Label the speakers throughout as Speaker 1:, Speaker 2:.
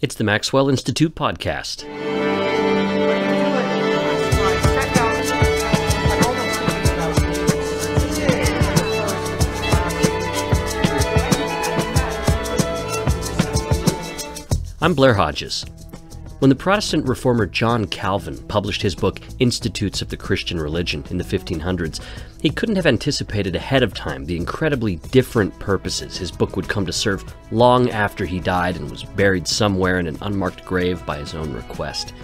Speaker 1: It's the Maxwell Institute podcast. I'm Blair Hodges. When the Protestant reformer John Calvin published his book Institutes of the Christian Religion in the 1500s, he couldn't have anticipated ahead of time the incredibly different purposes his book would come to serve long after he died and was buried somewhere in an unmarked grave by his own request.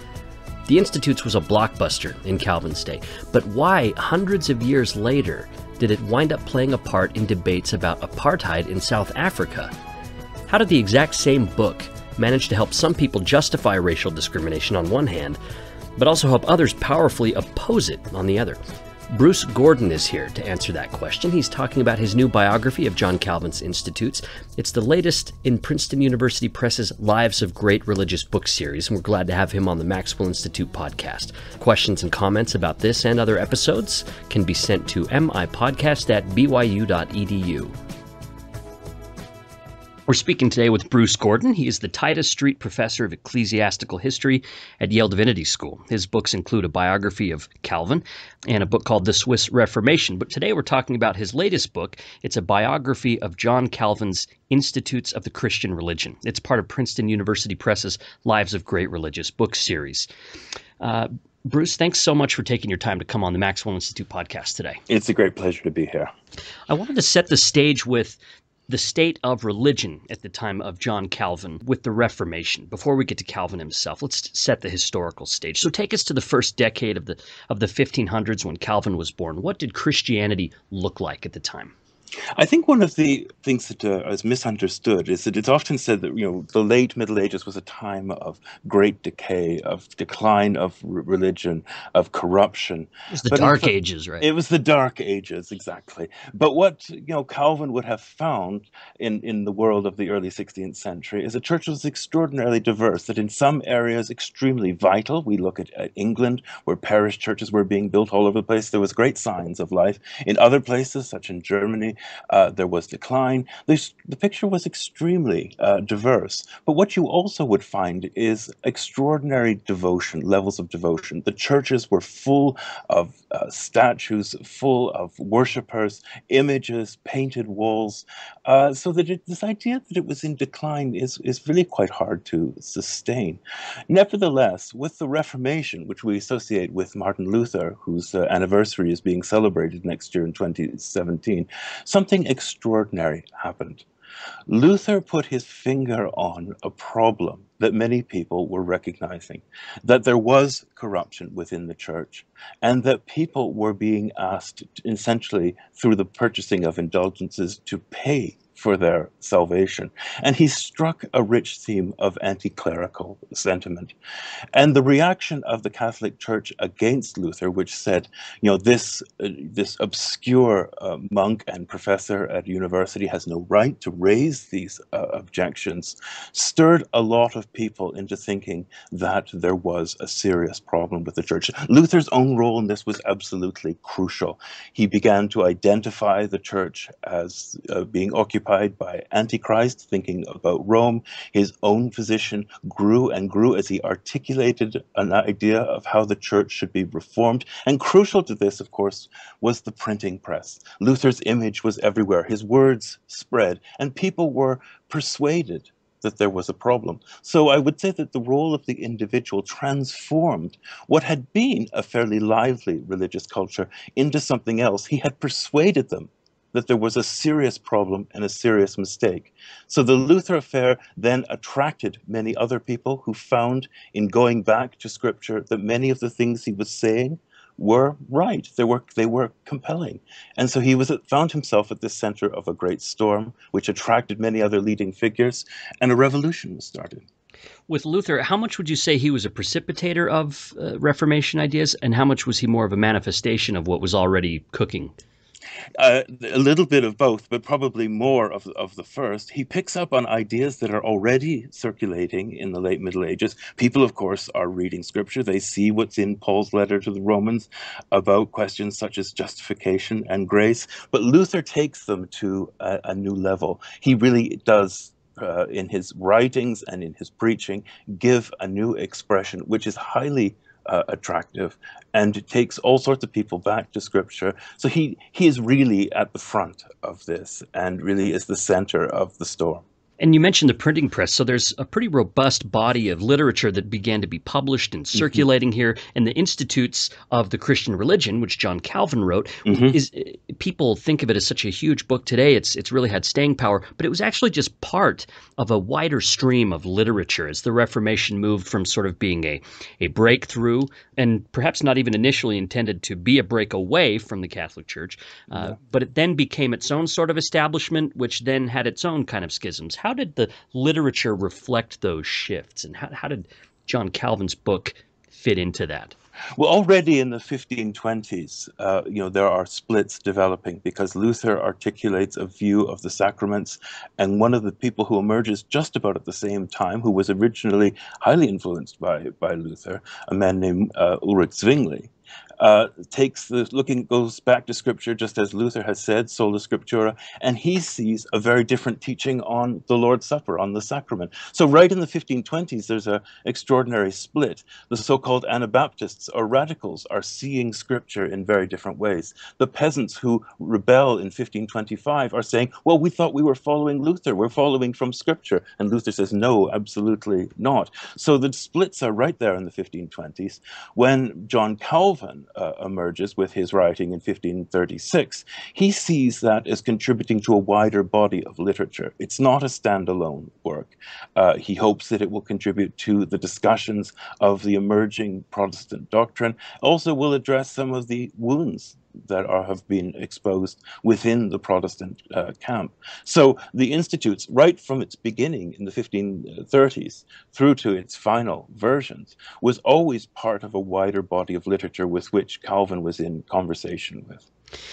Speaker 1: The Institutes was a blockbuster in Calvin's day, but why, hundreds of years later, did it wind up playing a part in debates about apartheid in South Africa? How did the exact same book managed to help some people justify racial discrimination on one hand, but also help others powerfully oppose it on the other. Bruce Gordon is here to answer that question. He's talking about his new biography of John Calvin's Institutes. It's the latest in Princeton University Press's Lives of Great Religious Book series, and we're glad to have him on the Maxwell Institute podcast. Questions and comments about this and other episodes can be sent to mipodcast at byu.edu. We're speaking today with Bruce Gordon. He is the Titus Street Professor of Ecclesiastical History at Yale Divinity School. His books include a biography of Calvin and a book called The Swiss Reformation. But today we're talking about his latest book. It's a biography of John Calvin's Institutes of the Christian Religion. It's part of Princeton University Press's Lives of Great Religious Books series. Uh, Bruce, thanks so much for taking your time to come on the Maxwell Institute podcast today.
Speaker 2: It's a great pleasure to be here.
Speaker 1: I wanted to set the stage with the state of religion at the time of John Calvin with the Reformation. Before we get to Calvin himself, let's set the historical stage. So take us to the first decade of the of the 1500s when Calvin was born. What did Christianity look like at the time?
Speaker 2: I think one of the things that uh, is misunderstood is that it's often said that you know the late Middle Ages was a time of great decay, of decline of r- religion, of corruption.
Speaker 1: It was the but Dark Ages, right?
Speaker 2: It was the Dark Ages, exactly. But what you know Calvin would have found in in the world of the early 16th century is a church was extraordinarily diverse. That in some areas extremely vital. We look at, at England, where parish churches were being built all over the place. There was great signs of life. In other places, such in Germany uh, there was decline. There's, the picture was extremely uh, diverse. But what you also would find is extraordinary devotion, levels of devotion. The churches were full of uh, statues, full of worshippers, images, painted walls. Uh, so that it, this idea that it was in decline is, is really quite hard to sustain. Nevertheless, with the Reformation, which we associate with Martin Luther, whose uh, anniversary is being celebrated next year in 2017, something extraordinary happened. Luther put his finger on a problem that many people were recognizing that there was corruption within the church, and that people were being asked, essentially through the purchasing of indulgences, to pay for their salvation. And he struck a rich theme of anti clerical sentiment. And the reaction of the Catholic Church against Luther, which said, you know, this, uh, this obscure uh, monk and professor at university has no right to raise these uh, objections, stirred a lot of people into thinking that there was a serious problem with the church. Luther's own role in this was absolutely crucial. He began to identify the church as uh, being occupied occupied by Antichrist, thinking about Rome. His own position grew and grew as he articulated an idea of how the church should be reformed. And crucial to this, of course, was the printing press. Luther's image was everywhere. His words spread, and people were persuaded that there was a problem. So I would say that the role of the individual transformed what had been a fairly lively religious culture into something else. He had persuaded them that there was a serious problem and a serious mistake. So the Luther affair then attracted many other people who found in going back to scripture that many of the things he was saying were right. They were they were compelling, and so he was found himself at the center of a great storm, which attracted many other leading figures, and a revolution was started.
Speaker 1: With Luther, how much would you say he was a precipitator of uh, Reformation ideas, and how much was he more of a manifestation of what was already cooking?
Speaker 2: Uh, a little bit of both, but probably more of, of the first. He picks up on ideas that are already circulating in the late Middle Ages. People, of course, are reading scripture. They see what's in Paul's letter to the Romans about questions such as justification and grace. But Luther takes them to a, a new level. He really does uh, in his writings and in his preaching, give a new expression, which is highly uh, attractive and it takes all sorts of people back to scripture. So he, he is really at the front of this and really is the center of the storm.
Speaker 1: And you mentioned the printing press, so there's a pretty robust body of literature that began to be published and mm-hmm. circulating mm-hmm. here. And the Institutes of the Christian Religion, which John Calvin wrote, mm-hmm. is people think of it as such a huge book today. It's it's really had staying power, but it was actually just part of a wider stream of literature as the Reformation moved from sort of being a a breakthrough and perhaps not even initially intended to be a breakaway from the Catholic Church, uh, yeah. but it then became its own sort of establishment, which then had its own kind of schisms how did the literature reflect those shifts, and how, how did John Calvin's book fit into that?
Speaker 2: Well, already in the 1520s, uh, you know, there are splits developing because Luther articulates a view of the sacraments, and one of the people who emerges just about at the same time, who was originally highly influenced by by Luther, a man named uh, Ulrich Zwingli, uh, takes the looking goes back to scripture just as Luther has said sola scriptura and he sees a very different teaching on the Lord's Supper on the sacrament. So right in the 1520s there's a extraordinary split. The so-called Anabaptists or radicals are seeing scripture in very different ways. The peasants who rebel in 1525 are saying well we thought we were following Luther. We're following from scripture. And Luther says no absolutely not. So the splits are right there in the 1520s when John Calvin uh, emerges with his writing in 1536, he sees that as contributing to a wider body of literature. It's not a standalone work. Uh, he hopes that it will contribute to the discussions of the emerging Protestant doctrine, also will address some of the wounds that are, have been exposed within the Protestant uh, camp. So the institutes, right from its beginning in the 1530s through to its final versions, was always part of a wider body of literature with which Calvin was in conversation with.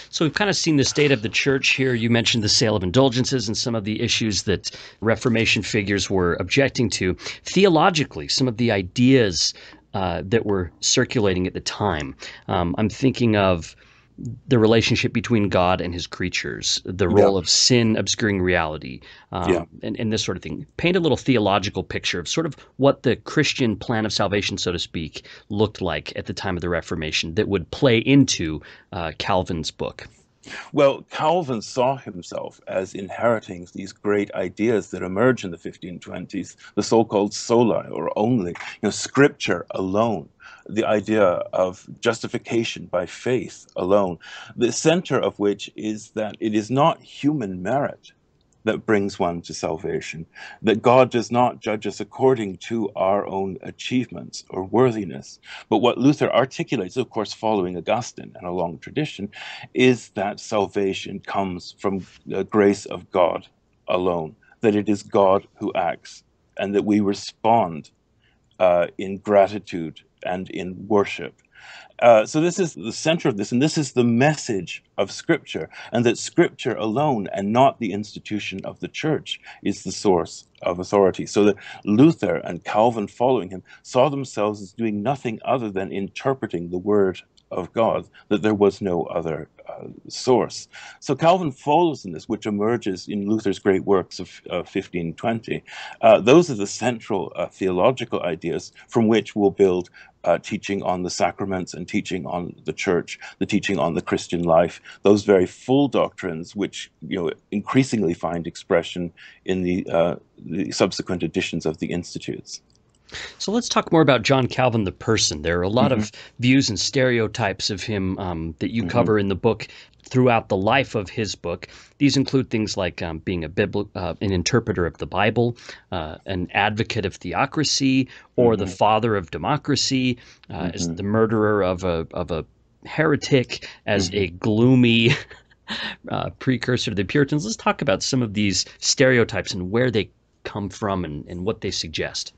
Speaker 1: So we've kind of seen the state of the church here. You mentioned the sale of indulgences and some of the issues that Reformation figures were objecting to. Theologically, some of the ideas uh, that were circulating at the time. Um, I'm thinking of the relationship between God and his creatures, the role yeah. of sin obscuring reality, um, yeah. and, and this sort of thing. Paint a little theological picture of sort of what the Christian plan of salvation, so to speak, looked like at the time of the Reformation that would play into uh, Calvin's book.
Speaker 2: Well, Calvin saw himself as inheriting these great ideas that emerge in the 1520s, the so-called sola, or only, you know, scripture alone, the idea of justification by faith alone, the center of which is that it is not human merit that brings one to salvation, that God does not judge us according to our own achievements or worthiness. But what Luther articulates, of course, following Augustine and a long tradition, is that salvation comes from the grace of God alone, that it is God who acts, and that we respond uh, in gratitude and in worship uh, so this is the center of this, and this is the message of Scripture, and that Scripture alone, and not the institution of the church, is the source of authority. So that Luther and Calvin, following him, saw themselves as doing nothing other than interpreting the Word of God, that there was no other uh, source. So Calvin follows in this, which emerges in Luther's great works of uh, 1520. Uh, those are the central uh, theological ideas from which we'll build uh, teaching on the sacraments and teaching on the church, the teaching on the Christian life, those very full doctrines which you know increasingly find expression in the, uh, the subsequent editions of the institutes.
Speaker 1: So let's talk more about John Calvin, the person. There are a lot mm-hmm. of views and stereotypes of him um, that you mm-hmm. cover in the book throughout the life of his book. These include things like um, being a bibli- uh, an interpreter of the Bible, uh, an advocate of theocracy, or mm-hmm. the father of democracy, uh, as mm-hmm. the murderer of a of a heretic, as a mm-hmm. gloomy. Uh, precursor to the Puritans. Let's talk about some of these stereotypes and where they come from and, and what they suggest.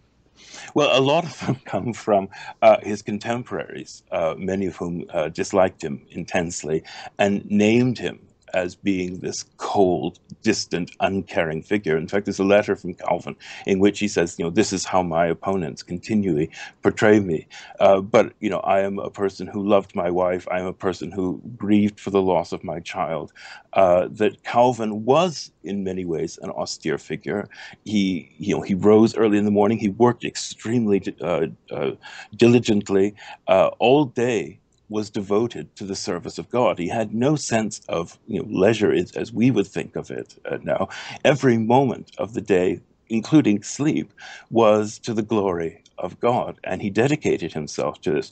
Speaker 2: Well, a lot of them come from uh, his contemporaries, uh, many of whom uh, disliked him intensely and named him as being this cold, distant, uncaring figure. In fact, there's a letter from Calvin in which he says, you know, this is how my opponents continually portray me. Uh, but, you know, I am a person who loved my wife. I am a person who grieved for the loss of my child. Uh, that Calvin was, in many ways, an austere figure. He, you know, he rose early in the morning. He worked extremely uh, uh diligently uh, all day was devoted to the service of God. He had no sense of you know, leisure as we would think of it uh, now. Every moment of the day, including sleep, was to the glory of God, and he dedicated himself to this.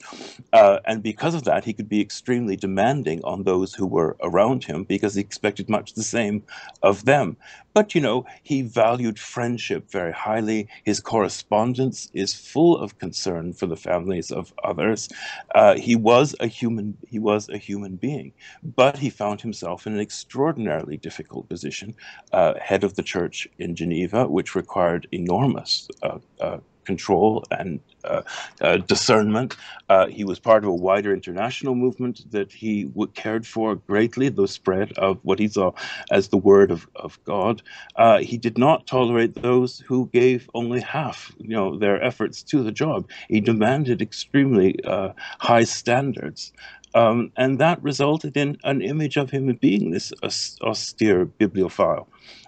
Speaker 2: Uh, and because of that, he could be extremely demanding on those who were around him because he expected much the same of them. But, you know, he valued friendship very highly. His correspondence is full of concern for the families of others. Uh, he was a human. He was a human being, but he found himself in an extraordinarily difficult position, uh, head of the church in Geneva, which required enormous uh, uh control and uh, uh, discernment. Uh, he was part of a wider international movement that he cared for greatly, the spread of what he saw as the word of, of God. Uh, he did not tolerate those who gave only half, you know, their efforts to the job. He demanded extremely uh, high standards. Um, and that resulted in an image of him being this austere bibliophile.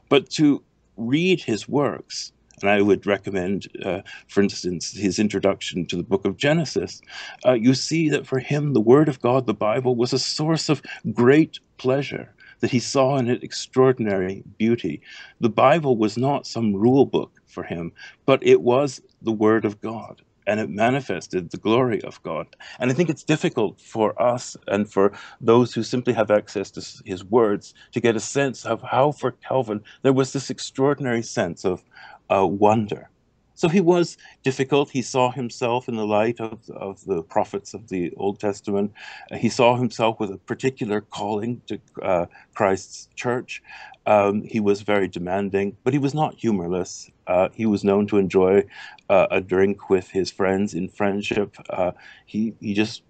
Speaker 2: But to read his works and I would recommend, uh, for instance, his introduction to the book of Genesis, uh, you see that for him, the Word of God, the Bible, was a source of great pleasure, that he saw in it extraordinary beauty. The Bible was not some rule book for him, but it was the Word of God and it manifested the glory of God. And I think it's difficult for us and for those who simply have access to his words to get a sense of how, for Calvin, there was this extraordinary sense of, uh, wonder. So he was difficult. He saw himself in the light of, of the prophets of the Old Testament. He saw himself with a particular calling to uh, Christ's church. Um, he was very demanding, but he was not humorless. Uh, he was known to enjoy uh, a drink with his friends in friendship. Uh, he, he just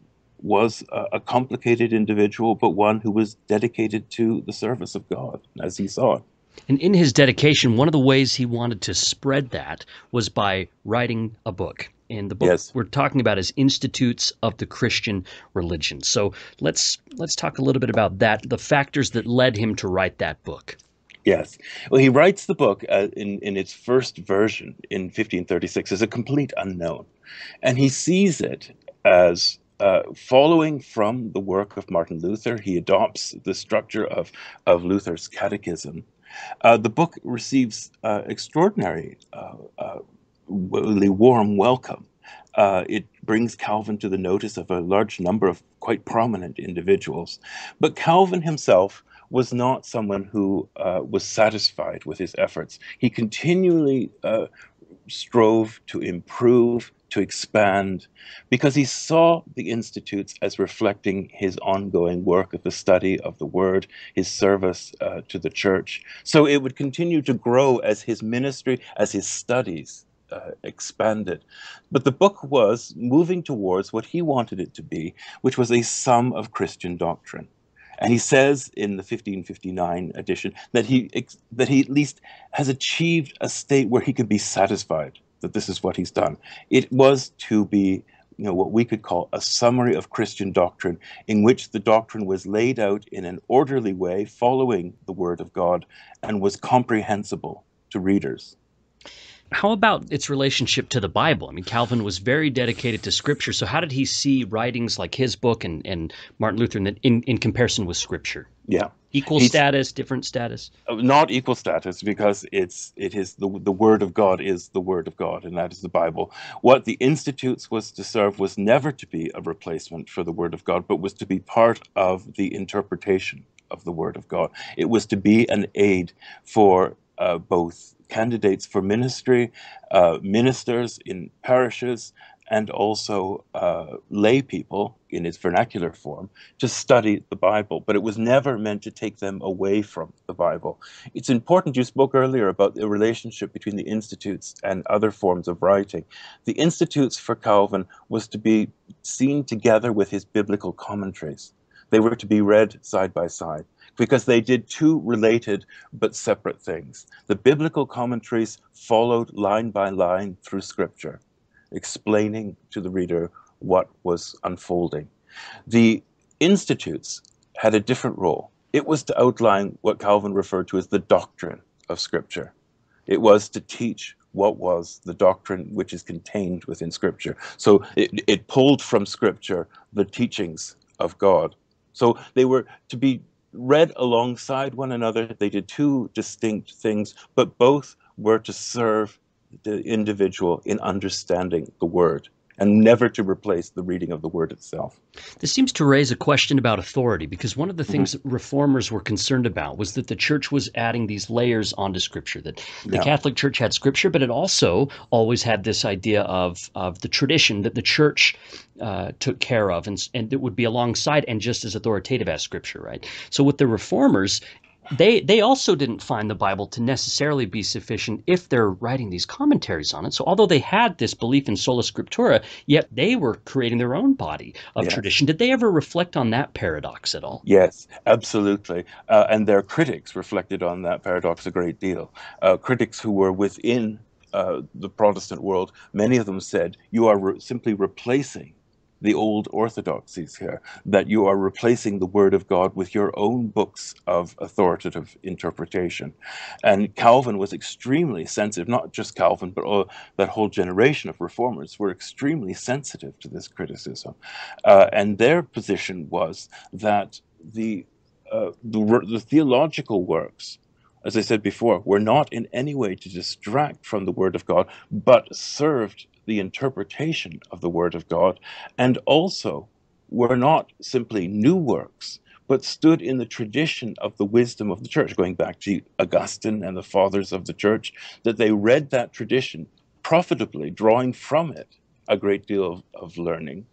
Speaker 2: was a, a complicated individual, but one who was dedicated to the service of God as he saw it.
Speaker 1: And in his dedication, one of the ways he wanted to spread that was by writing a book. And the book yes. we're talking about is Institutes of the Christian Religion. So let's let's talk a little bit about that, the factors that led him to write that book.
Speaker 2: Yes. Well, he writes the book uh, in, in its first version in 1536 as a complete unknown. And he sees it as uh, following from the work of Martin Luther. He adopts the structure of, of Luther's catechism uh, the book receives uh, extraordinary, uh, uh really warm welcome. Uh, it brings Calvin to the notice of a large number of quite prominent individuals. But Calvin himself was not someone who uh, was satisfied with his efforts. He continually strove to improve, to expand, because he saw the institutes as reflecting his ongoing work of the study of the Word, his service uh, to the church. So it would continue to grow as his ministry, as his studies uh, expanded. But the book was moving towards what he wanted it to be, which was a sum of Christian doctrine. And he says in the 1559 edition that he that he at least has achieved a state where he can be satisfied that this is what he's done. It was to be you know, what we could call a summary of Christian doctrine, in which the doctrine was laid out in an orderly way, following the Word of God, and was comprehensible to readers.
Speaker 1: How about its relationship to the Bible? I mean, Calvin was very dedicated to Scripture. So, how did he see writings like his book and, and Martin Luther in, in, in comparison with Scripture?
Speaker 2: Yeah,
Speaker 1: equal He's, status, different status.
Speaker 2: Uh, not equal status because it's it is the the Word of God is the Word of God, and that is the Bible. What the institutes was to serve was never to be a replacement for the Word of God, but was to be part of the interpretation of the Word of God. It was to be an aid for uh, both candidates for ministry, uh, ministers in parishes, and also uh, lay people in its vernacular form to study the Bible. But it was never meant to take them away from the Bible. It's important, you spoke earlier about the relationship between the institutes and other forms of writing. The institutes for Calvin was to be seen together with his biblical commentaries. They were to be read side by side. Because they did two related but separate things. The biblical commentaries followed line by line through Scripture, explaining to the reader what was unfolding. The institutes had a different role. It was to outline what Calvin referred to as the doctrine of Scripture. It was to teach what was the doctrine which is contained within Scripture. So it, it pulled from Scripture the teachings of God. So they were to be read alongside one another. They did two distinct things, but both were to serve the individual in understanding the Word and never to replace the reading of the word itself.
Speaker 1: This seems to raise a question about authority because one of the things mm-hmm. reformers were concerned about was that the church was adding these layers onto scripture that the yeah. Catholic Church had scripture but it also always had this idea of of the tradition that the church uh, took care of and and it would be alongside and just as authoritative as scripture, right? So with the reformers, they they also didn't find the Bible to necessarily be sufficient if they're writing these commentaries on it. So although they had this belief in sola scriptura, yet they were creating their own body of yes. tradition. Did they ever reflect on that paradox at all?
Speaker 2: Yes, absolutely. Uh, and their critics reflected on that paradox a great deal. Uh, critics who were within uh, the Protestant world, many of them said, "You are re- simply replacing." The old orthodoxies here, that you are replacing the Word of God with your own books of authoritative interpretation. And Calvin was extremely sensitive, not just Calvin, but all, that whole generation of reformers were extremely sensitive to this criticism. Uh, and their position was that the, uh, the, the theological works as I said before, were not in any way to distract from the Word of God, but served the interpretation of the Word of God, and also were not simply new works, but stood in the tradition of the wisdom of the church, going back to Augustine and the fathers of the church, that they read that tradition profitably, drawing from it a great deal of, of learning,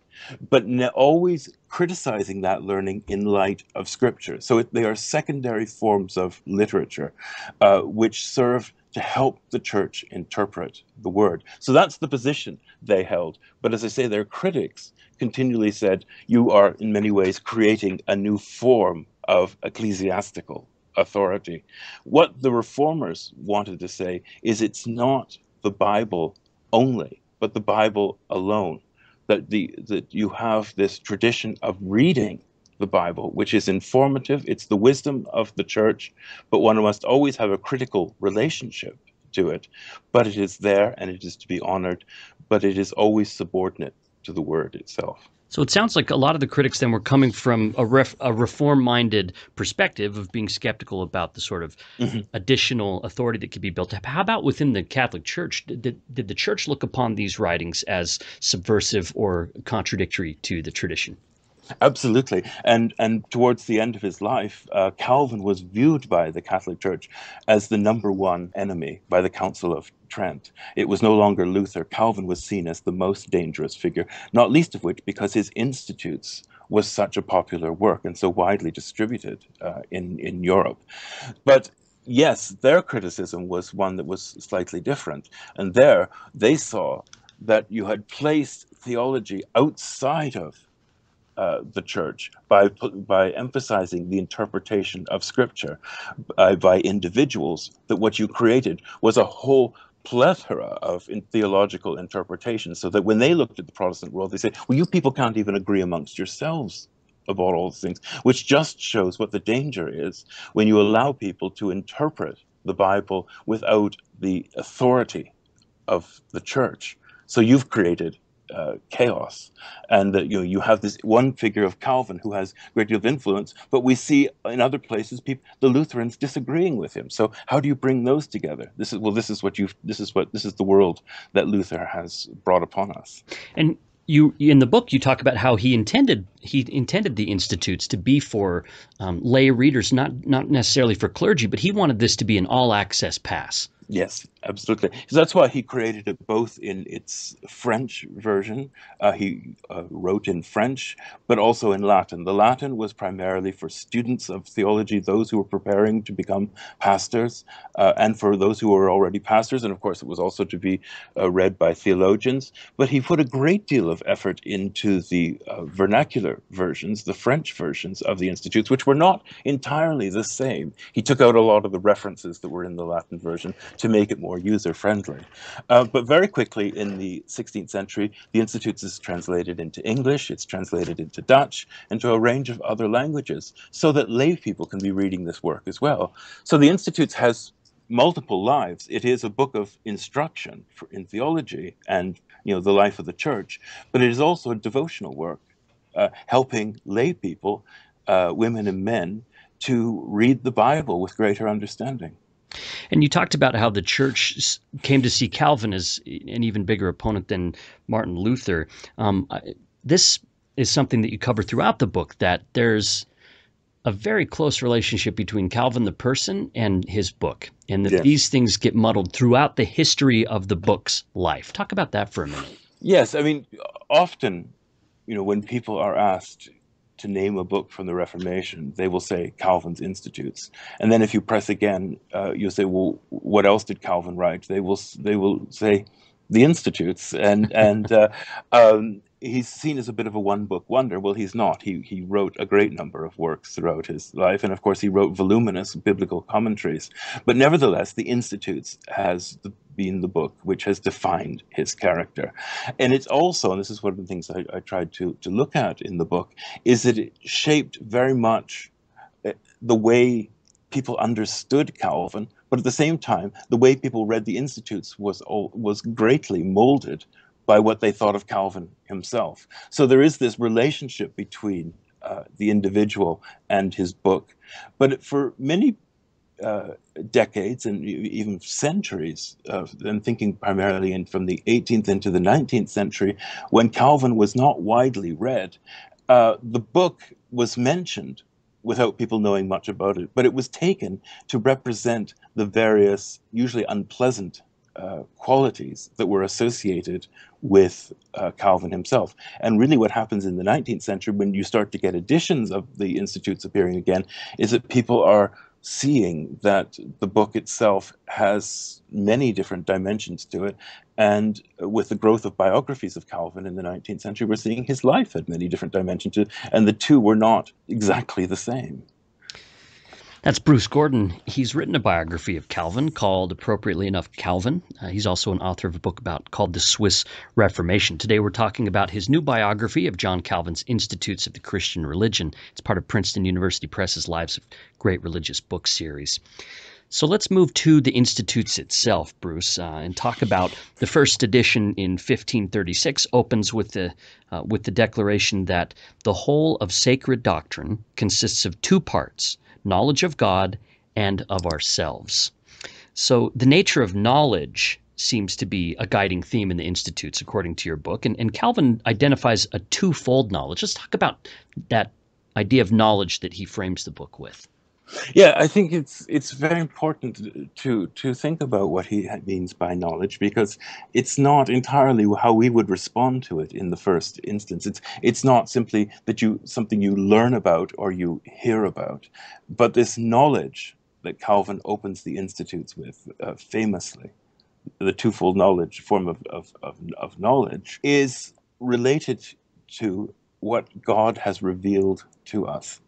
Speaker 2: but always criticizing that learning in light of Scripture. So it, they are secondary forms of literature uh, which serve to help the church interpret the word. So that's the position they held. But as I say, their critics continually said, you are in many ways creating a new form of ecclesiastical authority. What the reformers wanted to say is it's not the Bible only, but the Bible alone. That the that you have this tradition of reading the Bible, which is informative. It's the wisdom of the church, but one must always have a critical relationship to it. But it is there and it is to be honored, but it is always subordinate to the word itself.
Speaker 1: So it sounds like a lot of the critics then were coming from a, ref, a reform-minded perspective of being skeptical about the sort of mm-hmm. additional authority that could be built up. How about within the Catholic Church? Did, did the Church look upon these writings as subversive or contradictory to the tradition?
Speaker 2: Absolutely, and and towards the end of his life, uh, Calvin was viewed by the Catholic Church as the number one enemy by the Council of Trent. It was no longer Luther. Calvin was seen as the most dangerous figure, not least of which because his institutes was such a popular work and so widely distributed uh, in in Europe. But yes, their criticism was one that was slightly different, and there they saw that you had placed theology outside of uh, the church by by emphasizing the interpretation of scripture uh, by individuals that what you created was a whole plethora of in theological interpretations. So that when they looked at the protestant world they said well you people can't even agree amongst yourselves about all these things which just shows what the danger is when you allow people to interpret the bible without the authority of the church. So you've created uh, chaos, and that you know you have this one figure of Calvin who has a great deal of influence, but we see in other places people, the Lutherans disagreeing with him. So how do you bring those together? This is well, this is what you this is what this is the world that Luther has brought upon us.
Speaker 1: And you in the book you talk about how he intended he intended the institutes to be for um, lay readers, not not necessarily for clergy, but he wanted this to be an all access pass.
Speaker 2: Yes, absolutely. So that's why he created it both in its French version. Uh, he uh, wrote in French, but also in Latin. The Latin was primarily for students of theology, those who were preparing to become pastors, uh, and for those who were already pastors. And of course, it was also to be uh, read by theologians. But he put a great deal of effort into the uh, vernacular versions, the French versions of the Institutes, which were not entirely the same. He took out a lot of the references that were in the Latin version to make it more user friendly. Uh, but very quickly in the 16th century, the Institutes is translated into English, it's translated into Dutch, into a range of other languages, so that lay people can be reading this work as well. So the Institutes has multiple lives. It is a book of instruction for, in theology and you know the life of the church, but it is also a devotional work, uh, helping lay people, uh, women and men, to read the Bible with greater understanding.
Speaker 1: And you talked about how the church came to see Calvin as an even bigger opponent than Martin Luther. Um, this is something that you cover throughout the book that there's a very close relationship between Calvin the person and his book, and that yes. these things get muddled throughout the history of the book's life. Talk about that for a minute.
Speaker 2: Yes, I mean, often, you know, when people are asked, to name a book from the Reformation, they will say Calvin's Institutes. And then if you press again, uh, you'll say, well, what else did Calvin write? They will they will say the Institutes, and and uh, um, he's seen as a bit of a one book wonder. Well, he's not. He he wrote a great number of works throughout his life, and of course, he wrote voluminous biblical commentaries. But nevertheless, the Institutes has the, been the book which has defined his character, and it's also, and this is one of the things I, I tried to to look at in the book, is that it shaped very much uh, the way people understood Calvin, but at the same time, the way people read the Institutes was was greatly molded by what they thought of Calvin himself. So there is this relationship between uh, the individual and his book. But for many uh, decades and even centuries, uh, and thinking primarily in, from the 18th into the 19th century, when Calvin was not widely read, uh, the book was mentioned without people knowing much about it, but it was taken to represent the various, usually unpleasant uh, qualities that were associated with uh, Calvin himself. And really, what happens in the 19th century when you start to get editions of the institutes appearing again is that people are seeing that the book itself has many different dimensions to it. And with the growth of biographies of Calvin in the 19th century, we're seeing his life had many different dimensions to it, and the two were not exactly the same.
Speaker 1: That's Bruce Gordon. He's written a biography of Calvin called, appropriately enough, Calvin. Uh, he's also an author of a book about called The Swiss Reformation. Today we're talking about his new biography of John Calvin's Institutes of the Christian Religion. It's part of Princeton University Press's Lives of Great Religious Book series. So let's move to the Institutes itself, Bruce, uh, and talk about the first edition in 1536. Opens with the uh, with the declaration that the whole of sacred doctrine consists of two parts: knowledge of God and of ourselves. So the nature of knowledge seems to be a guiding theme in the institutes, according to your book. And, and Calvin identifies a twofold knowledge. Let's talk about that idea of knowledge that he frames the book with.
Speaker 2: Yeah, I think it's it's very important to to think about what he means by knowledge because it's not entirely how we would respond to it in the first instance. It's it's not simply that you something you learn about or you hear about, but this knowledge that Calvin opens the institutes with uh, famously, the twofold knowledge form of, of, of, of knowledge is related to what God has revealed to us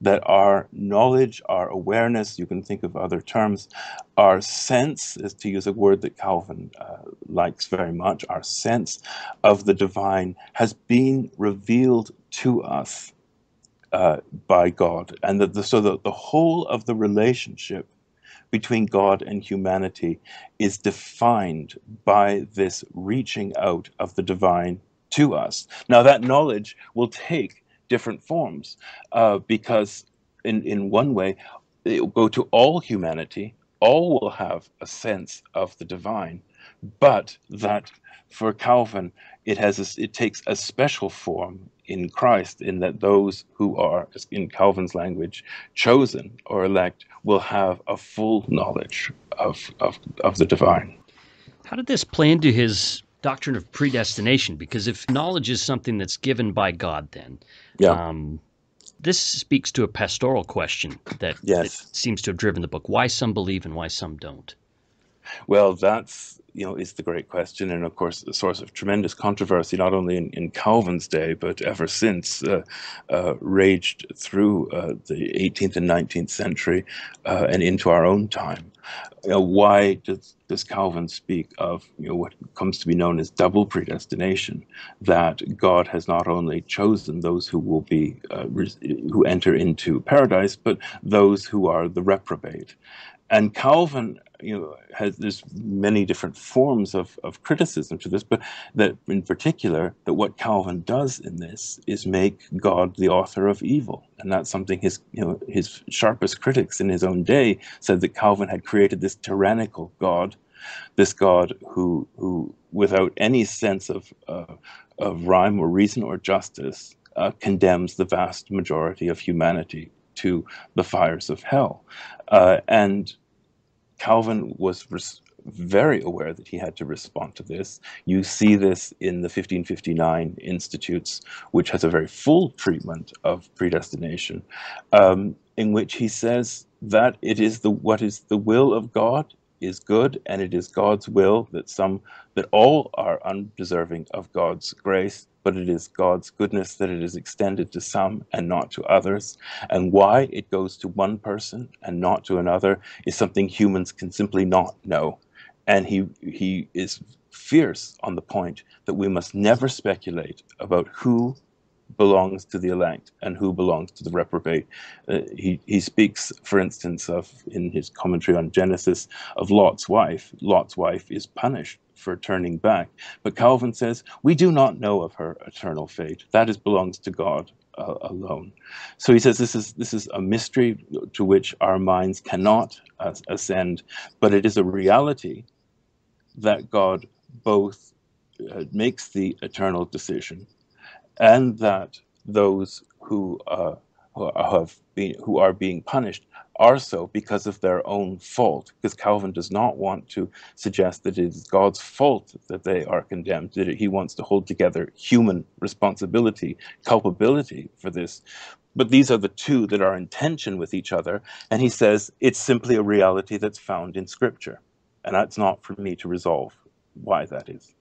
Speaker 2: that our knowledge, our awareness, you can think of other terms, our sense, is to use a word that Calvin uh, likes very much, our sense of the divine has been revealed to us uh, by God. And that the, so that the whole of the relationship between God and humanity is defined by this reaching out of the divine to us. Now, that knowledge will take different forms uh, because in, in one way it will go to all humanity all will have a sense of the divine but that for calvin it has a, it takes a special form in Christ, in that those who are, in Calvin's language, chosen or elect will have a full knowledge of, of, of the divine.
Speaker 1: How did this play into his doctrine of predestination? Because if knowledge is something that's given by God, then
Speaker 2: yeah.
Speaker 1: Um, this speaks to a pastoral question that,
Speaker 2: yes.
Speaker 1: that seems to have driven the book: why some believe and why some don't.
Speaker 2: Well, that's you know is the great question, and of course a source of tremendous controversy, not only in, in Calvin's day, but ever since, uh, uh, raged through uh, the 18th and 19th century uh, and into our own time. You know, why does does Calvin speak of you know what comes to be known as double predestination? That God has not only chosen those who will be uh, who enter into paradise, but those who are the reprobate. And Calvin you know, has there's many different forms of, of criticism to this, but that in particular, that what Calvin does in this is make God the author of evil, and that's something his you know his sharpest critics in his own day said that Calvin had created this tyrannical God, this God who who without any sense of uh, of rhyme or reason or justice uh, condemns the vast majority of humanity to the fires of hell, uh, and Calvin was res- very aware that he had to respond to this. You see this in the 1559 Institutes, which has a very full treatment of predestination, um, in which he says that it is the what is the will of God is good, and it is God's will that some that all are undeserving of God's grace, but it is God's goodness that it is extended to some and not to others. And why it goes to one person and not to another is something humans can simply not know. And he he is fierce on the point that we must never speculate about who belongs to the elect and who belongs to the reprobate. Uh, he, he speaks, for instance, of in his commentary on Genesis, of Lot's wife. Lot's wife is punished for turning back. But Calvin says, we do not know of her eternal fate. That is belongs to God uh, alone. So he says this is this is a mystery to which our minds cannot ascend, but it is a reality that God both uh, makes the eternal decision and that those who, uh, who have been, who are being punished are so because of their own fault. Because Calvin does not want to suggest that it is God's fault that they are condemned. That he wants to hold together human responsibility, culpability for this. But these are the two that are in tension with each other. And he says it's simply a reality that's found in Scripture. And that's not for me to resolve why that is.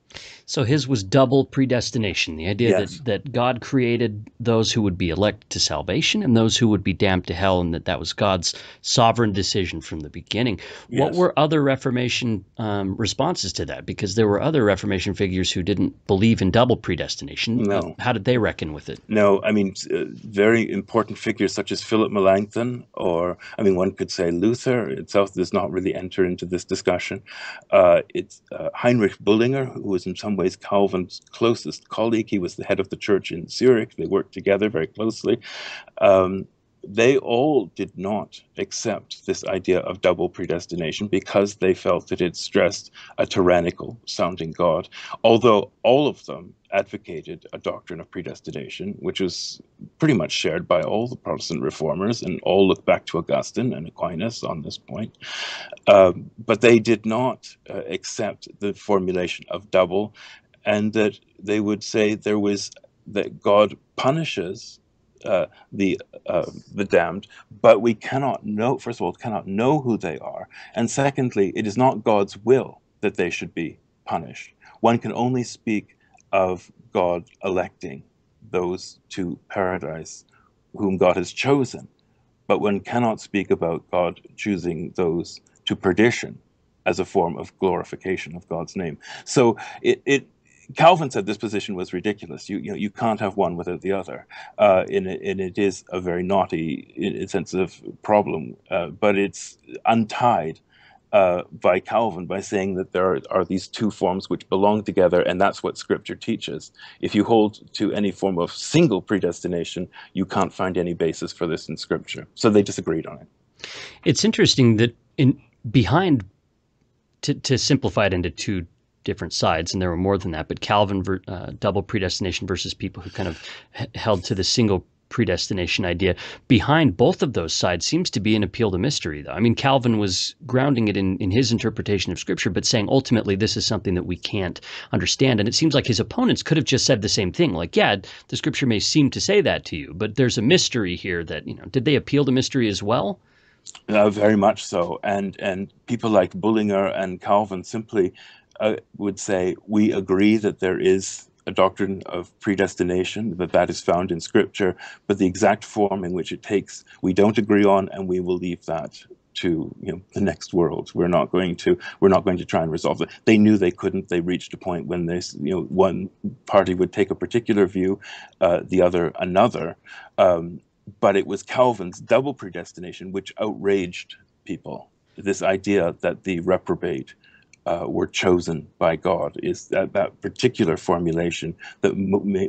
Speaker 1: So his was double predestination, the idea yes. that, that God created those who would be elected to salvation and those who would be damned to hell, and that that was God's sovereign decision from the beginning. Yes. What were other Reformation um, responses to that? Because there were other Reformation figures who didn't believe in double predestination.
Speaker 2: No.
Speaker 1: How did they reckon with it?
Speaker 2: No, I mean, uh, very important figures such as Philip Melanchthon, or, I mean, one could say Luther itself does not really enter into this discussion. Uh, it's uh, Heinrich Bullinger, who was in some ways Calvin's closest colleague. He was the head of the church in Zurich. They worked together very closely. Um, they all did not accept this idea of double predestination because they felt that it stressed a tyrannical sounding God. Although all of them advocated a doctrine of predestination, which was pretty much shared by all the Protestant reformers, and all look back to Augustine and Aquinas on this point. Um, but they did not uh, accept the formulation of double, and that they would say there was that God punishes uh, the uh, the damned, but we cannot know. First of all, cannot know who they are, and secondly, it is not God's will that they should be punished. One can only speak of God electing those to paradise whom God has chosen, but one cannot speak about God choosing those to perdition as a form of glorification of God's name. So it, it Calvin said this position was ridiculous. You, you know, you can't have one without the other, uh, and, it, and, it is a very knotty, in, sense of problem. Uh, but it's untied uh, by Calvin by saying that there are, are, these two forms which belong together, and that's what Scripture teaches. If you hold to any form of single predestination, you can't find any basis for this in Scripture. So they disagreed on it.
Speaker 1: It's interesting that in behind to, to simplify it into two different sides, and there were more than that. But Calvin, uh, double predestination versus people who kind of held to the single predestination idea behind both of those sides seems to be an appeal to mystery, though. I mean, Calvin was grounding it in, in his interpretation of Scripture, but saying ultimately this is something that we can't understand. And it seems like his opponents could have just said the same thing, like, yeah, the Scripture may seem to say that to you, but there's a mystery here that, you know, did they appeal to mystery as well?
Speaker 2: Uh, very much so. And, and people like Bullinger and Calvin simply uh, would say, we agree that there is a doctrine of predestination, that that is found in Scripture, but the exact form in which it takes, we don't agree on, and we will leave that to you know the next world. We're not going to we're not going to try and resolve it. They knew they couldn't. They reached a point when this you know one party would take a particular view, uh, the other another. Um, but it was Calvin's double predestination which outraged people. This idea that the reprobate uh, were chosen by God is that, that particular formulation that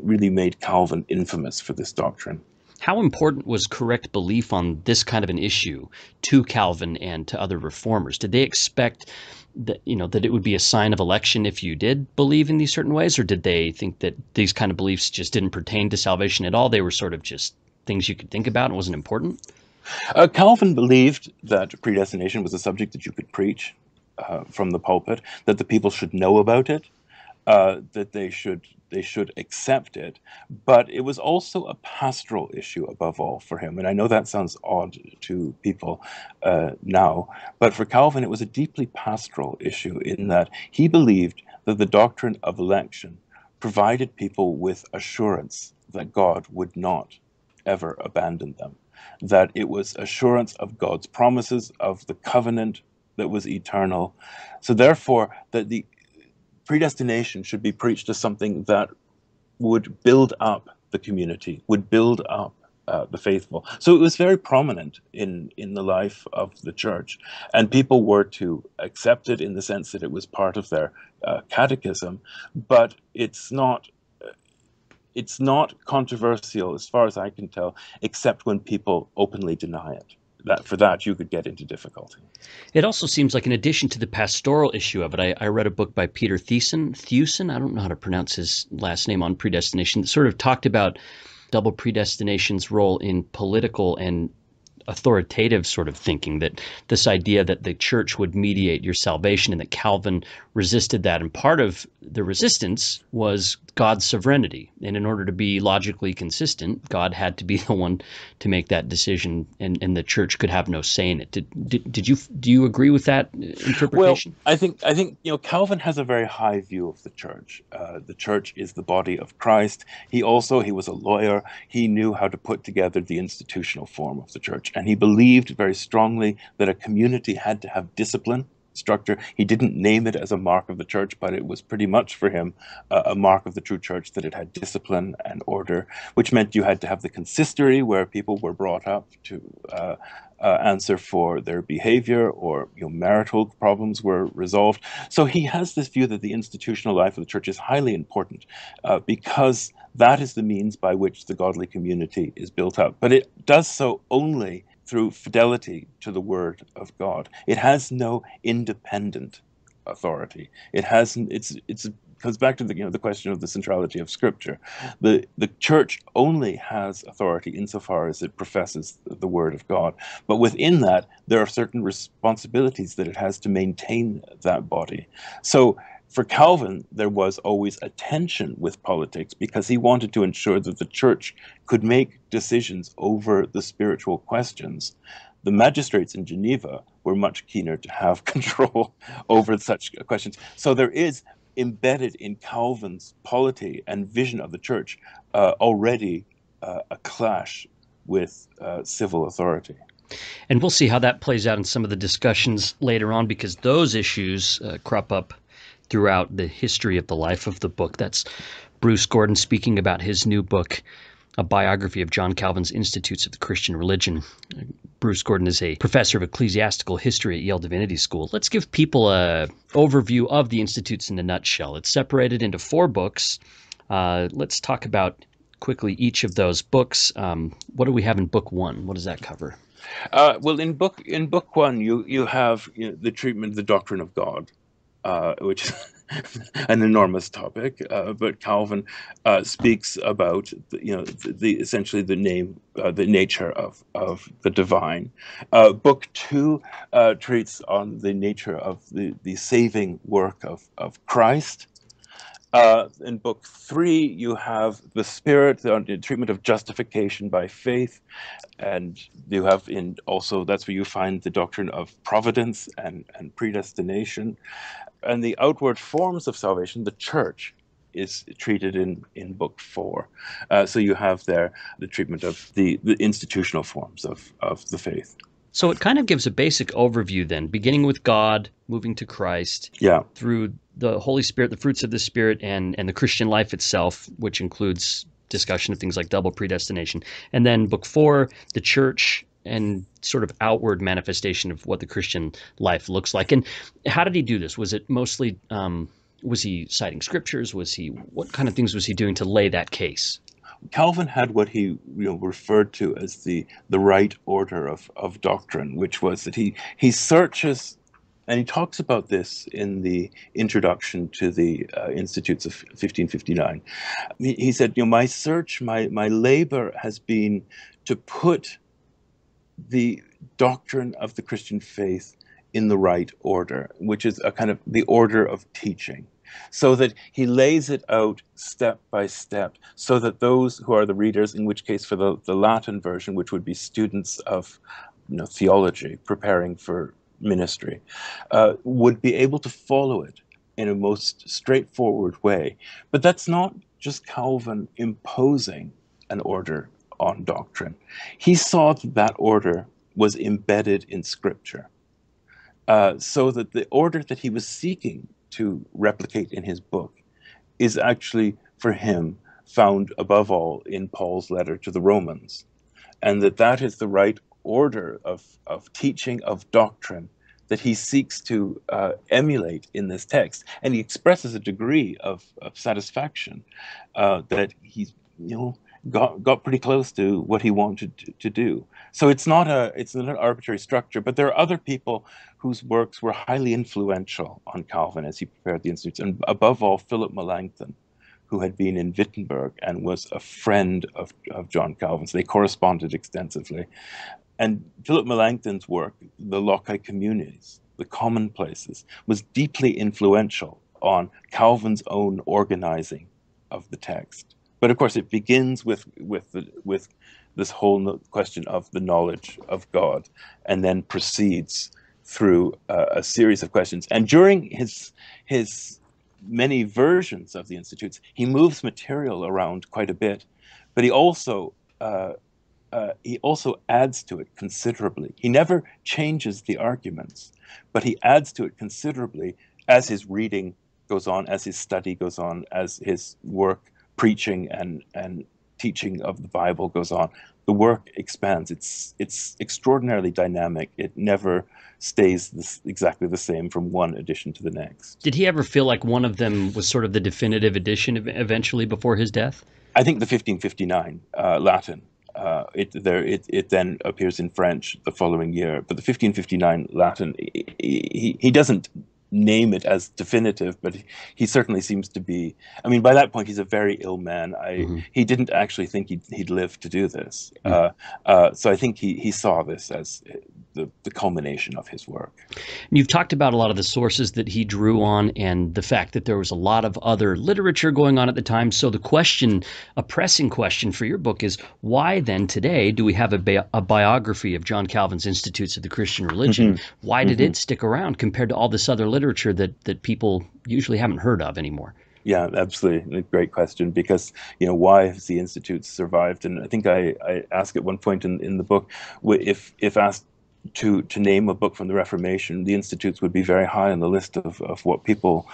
Speaker 2: really made Calvin infamous for this doctrine.
Speaker 1: How important was correct belief on this kind of an issue to Calvin and to other reformers? Did they expect that you know that it would be a sign of election if you did believe in these certain ways, or did they think that these kind of beliefs just didn't pertain to salvation at all? They were sort of just things you could think about and wasn't important.
Speaker 2: Uh, Calvin believed that predestination was a subject that you could preach uh, from the pulpit, that the people should know about it, uh, that they should they should accept it. But it was also a pastoral issue above all for him, and I know that sounds odd to people uh, now, but for Calvin it was a deeply pastoral issue in that he believed that the doctrine of election provided people with assurance that God would not ever abandon them that it was assurance of God's promises, of the covenant that was eternal. So therefore, that the predestination should be preached as something that would build up the community, would build up uh, the faithful. So it was very prominent in in the life of the church, and people were to accept it in the sense that it was part of their uh, catechism. But it's not it's not controversial, as far as I can tell, except when people openly deny it that for that you could get into difficulty.
Speaker 1: It also seems like, in addition to the pastoral issue of it, I, I read a book by Peter Thiessen, Thewson, I don't know how to pronounce his last name on predestination, that sort of talked about double predestination's role in political and authoritative sort of thinking that this idea that the church would mediate your salvation and that Calvin resisted that. And part of the resistance was God's sovereignty. And in order to be logically consistent, God had to be the one to make that decision and, and the church could have no say in it. Did, did, did you do you agree with that interpretation?
Speaker 2: Well, I think I think you know Calvin has a very high view of the church. Uh, the church is the body of Christ. He also he was a lawyer. He knew how to put together the institutional form of the church and he believed very strongly that a community had to have discipline structure. He didn't name it as a mark of the church, but it was pretty much for him uh, a mark of the true church that it had discipline and order, which meant you had to have the consistory where people were brought up to uh, uh, answer for their behavior or you know, marital problems were resolved. So he has this view that the institutional life of the church is highly important uh, because that is the means by which the godly community is built up. But it does so only through fidelity to the word of God. It has no independent authority. It has it's it's comes back to the you know the question of the centrality of Scripture. The the church only has authority insofar as it professes the word of God. But within that, there are certain responsibilities that it has to maintain that body. So for Calvin, there was always a tension with politics because he wanted to ensure that the church could make decisions over the spiritual questions. The magistrates in Geneva were much keener to have control over such questions. So there is embedded in Calvin's polity and vision of the church uh, already uh, a clash with uh, civil authority.
Speaker 1: And we'll see how that plays out in some of the discussions later on because those issues uh, crop up throughout the history of the life of the book. That's Bruce Gordon speaking about his new book, a biography of John Calvin's Institutes of the Christian Religion. Bruce Gordon is a professor of ecclesiastical history at Yale Divinity School. Let's give people a overview of the Institutes in a nutshell. It's separated into four books. Uh, let's talk about quickly each of those books. Um, what do we have in book one? What does that cover?
Speaker 2: Uh, well, in book in book one, you you have you know, the treatment, of the doctrine of God, uh, which is an enormous topic, uh, but Calvin uh, speaks about you know the, the essentially the name, uh, the nature of of the divine. Uh, book two uh, treats on the nature of the the saving work of of Christ. Uh, in book three, you have the spirit, the treatment of justification by faith, and you have in also that's where you find the doctrine of providence and, and predestination, and the outward forms of salvation, the church, is treated in, in book four. Uh, so you have there the treatment of the, the institutional forms of, of the faith.
Speaker 1: So it kind of gives a basic overview then, beginning with God, moving to Christ,
Speaker 2: yeah,
Speaker 1: through the Holy Spirit, the fruits of the Spirit, and and the Christian life itself, which includes discussion of things like double predestination, and then book four, the church and sort of outward manifestation of what the Christian life looks like. And how did he do this? Was it mostly um, was he citing scriptures? Was he what kind of things was he doing to lay that case?
Speaker 2: Calvin had what he you know, referred to as the the right order of, of doctrine, which was that he he searches, and he talks about this in the introduction to the uh, Institutes of 1559. He, he said, you know, my search, my my labor has been to put the doctrine of the Christian faith in the right order, which is a kind of the order of teaching so that he lays it out step by step, so that those who are the readers, in which case for the, the Latin version, which would be students of you know, theology preparing for ministry, uh, would be able to follow it in a most straightforward way. But that's not just Calvin imposing an order on doctrine. He saw that that order was embedded in Scripture. Uh, so that the order that he was seeking to replicate in his book is actually, for him, found above all in Paul's letter to the Romans, and that that is the right order of, of teaching, of doctrine that he seeks to uh, emulate in this text. And he expresses a degree of, of satisfaction uh, that he's, you know, got got pretty close to what he wanted to, to, do. So it's not a it's not an arbitrary structure, but there are other people whose works were highly influential on Calvin as he prepared the Institutes, and above all Philip Melanchthon, who had been in Wittenberg and was a friend of, of John Calvin. So they corresponded extensively. And Philip Melanchthon's work, the Loci Communes, the commonplaces, was deeply influential on Calvin's own organizing of the text. But of course, it begins with with the, with this whole question of the knowledge of God, and then proceeds through uh, a series of questions. And during his his many versions of the institutes, he moves material around quite a bit, but he also uh, uh, he also adds to it considerably. He never changes the arguments, but he adds to it considerably as his reading goes on, as his study goes on, as his work preaching and and teaching of the Bible goes on, the work expands. It's it's extraordinarily dynamic. It never stays this, exactly the same from one edition to the next.
Speaker 1: Did he ever feel like one of them was sort of the definitive edition eventually before his death?
Speaker 2: I think the 1559 uh, Latin. Uh, it there it, it then appears in French the following year, but the 1559 Latin he, he, he doesn't name it as definitive, but he certainly seems to be. I mean, by that point, he's a very ill man. I mm-hmm. he didn't actually think he'd, he'd live to do this. Mm-hmm. Uh, uh, so I think he he saw this as the, the culmination of his work.
Speaker 1: You've talked about a lot of the sources that he drew on and the fact that there was a lot of other literature going on at the time. So the question, a pressing question for your book is why then today do we have a, bi- a biography of John Calvin's Institutes of the Christian Religion? Mm-hmm. Why did mm-hmm. it stick around compared to all this other literature that, that people usually haven't heard of anymore?
Speaker 2: Yeah, absolutely. Great question because, you know, why has the Institute survived? And I think I, I ask at one point in, in the book, if, if asked to to name a book from the Reformation, the institutes would be very high on the list of, of what people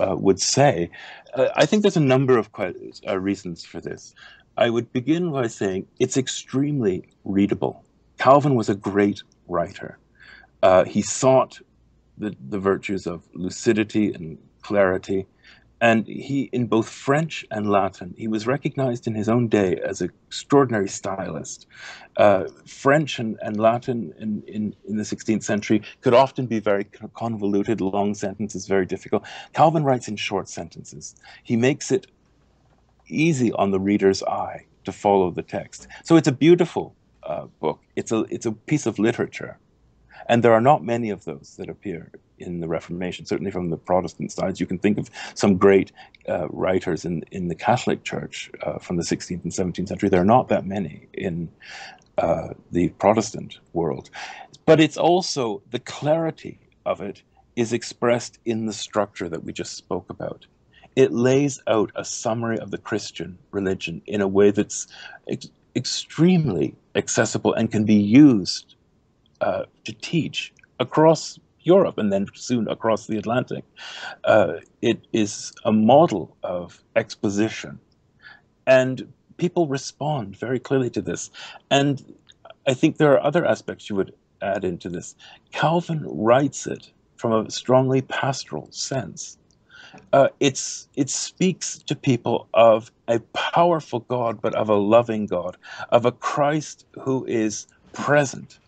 Speaker 2: uh, would say. Uh, I think there's a number of quite, uh, reasons for this. I would begin by saying it's extremely readable. Calvin was a great writer. Uh, he sought the, the virtues of lucidity and clarity, And he, in both French and Latin, he was recognized in his own day as an extraordinary stylist. Uh, French and, and Latin in, in, in, the 16th century could often be very convoluted, long sentences, very difficult. Calvin writes in short sentences. He makes it easy on the reader's eye to follow the text. So it's a beautiful uh, book. It's a, it's a piece of literature. And there are not many of those that appear in the Reformation, certainly from the Protestant sides. You can think of some great uh, writers in, in the Catholic Church uh, from the 16th and 17th century. There are not that many in uh, the Protestant world. But it's also the clarity of it is expressed in the structure that we just spoke about. It lays out a summary of the Christian religion in a way that's ex- extremely accessible and can be used uh, to teach across Europe and then soon across the Atlantic. Uh, it is a model of exposition. And people respond very clearly to this. And I think there are other aspects you would add into this. Calvin writes it from a strongly pastoral sense. Uh, it's it speaks to people of a powerful God, but of a loving God, of a Christ who is present,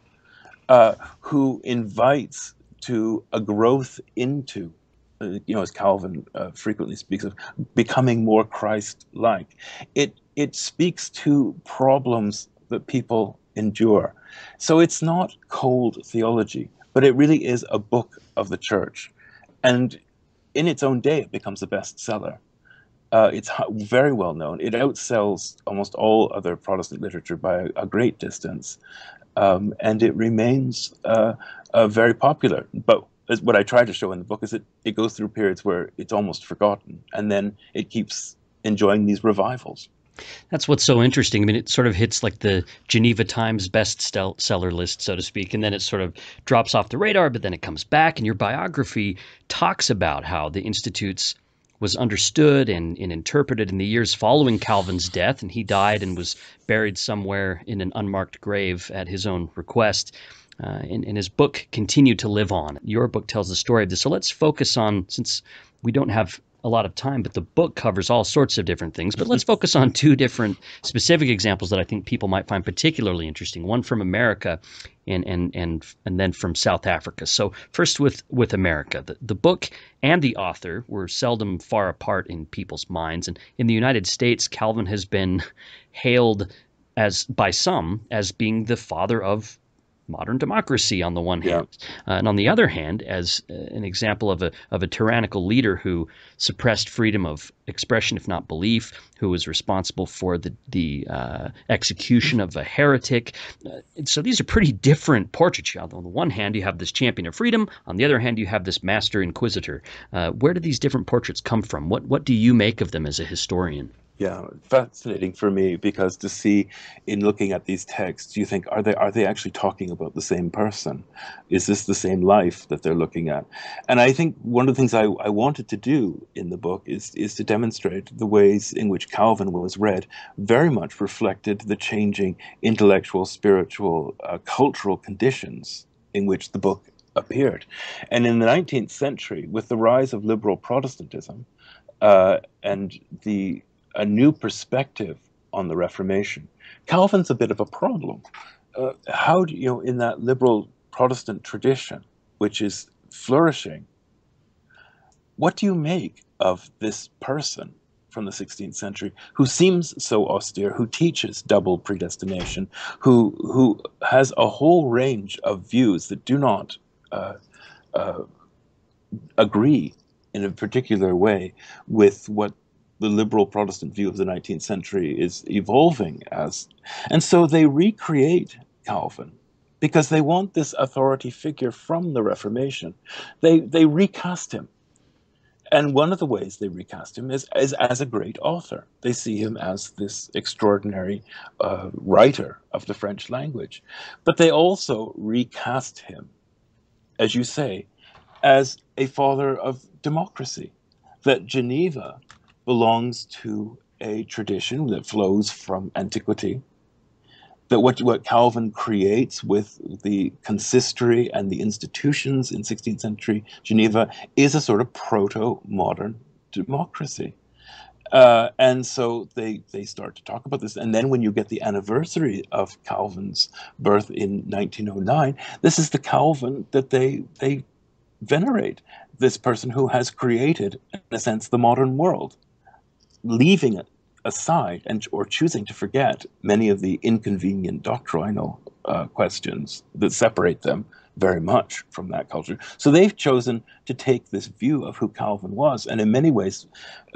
Speaker 2: uh, who invites to a growth into, uh, you know, as Calvin uh, frequently speaks of, becoming more Christ-like. It it speaks to problems that people endure. So it's not cold theology, but it really is a book of the church, and in its own day, it becomes a bestseller. Uh, it's very well known. It outsells almost all other Protestant literature by a, a great distance um, and it remains uh, uh, very popular. But what I try to show in the book is that it goes through periods where it's almost forgotten, and then it keeps enjoying these revivals.
Speaker 1: That's what's so interesting. I mean, it sort of hits like the Geneva Times bestseller list, so to speak, and then it sort of drops off the radar, but then it comes back. And your biography talks about how the Institute's was understood and, and, interpreted in the years following Calvin's death, and he died and was buried somewhere in an unmarked grave at his own request. Uh, and, and, his book continued to live on. Your book tells the story of this. So let's focus on, since we don't have a lot of time, but the book covers all sorts of different things. But let's focus on two different specific examples that I think people might find particularly interesting. One from America and and and and then from South Africa. So first with with America. The the book and the author were seldom far apart in people's minds. And in the United States, Calvin has been hailed as by some as being the father of modern democracy on the one hand, yeah. uh, and on the other hand, as uh, an example of a of a tyrannical leader who suppressed freedom of expression, if not belief, who was responsible for the the uh, execution of a heretic. Uh, so these are pretty different portraits. On the one hand, you have this champion of freedom. On the other hand, you have this master inquisitor. Uh, where do these different portraits come from? What what do you make of them as a historian?
Speaker 2: Yeah, fascinating for me because to see in looking at these texts, you think are they are they actually talking about the same person? Is this the same life that they're looking at? And I think one of the things I, I wanted to do in the book is is to demonstrate the ways in which Calvin was read very much reflected the changing intellectual, spiritual, uh, cultural conditions in which the book appeared. And in the 19th century, with the rise of liberal Protestantism, uh, and the a new perspective on the Reformation. Calvin's a bit of a problem. Uh, how do you know in that liberal Protestant tradition, which is flourishing, what do you make of this person from the 16th century who seems so austere, who teaches double predestination, who who has a whole range of views that do not uh, uh, agree in a particular way with what the liberal Protestant view of the 19th century is evolving as. And so they recreate Calvin because they want this authority figure from the Reformation. They, they recast him. And one of the ways they recast him is, is as a great author. They see him as this extraordinary uh, writer of the French language. But they also recast him, as you say, as a father of democracy. That Geneva belongs to a tradition that flows from antiquity. That what, what Calvin creates with the consistory and the institutions in 16th century Geneva is a sort of proto modern democracy. Uh, and so they they start to talk about this. And then when you get the anniversary of Calvin's birth in 1909, this is the Calvin that they they venerate. This person who has created, in a sense, the modern world, leaving aside and or choosing to forget many of the inconvenient doctrinal uh, questions that separate them very much from that culture. So they've chosen to take this view of who Calvin was, and in many ways,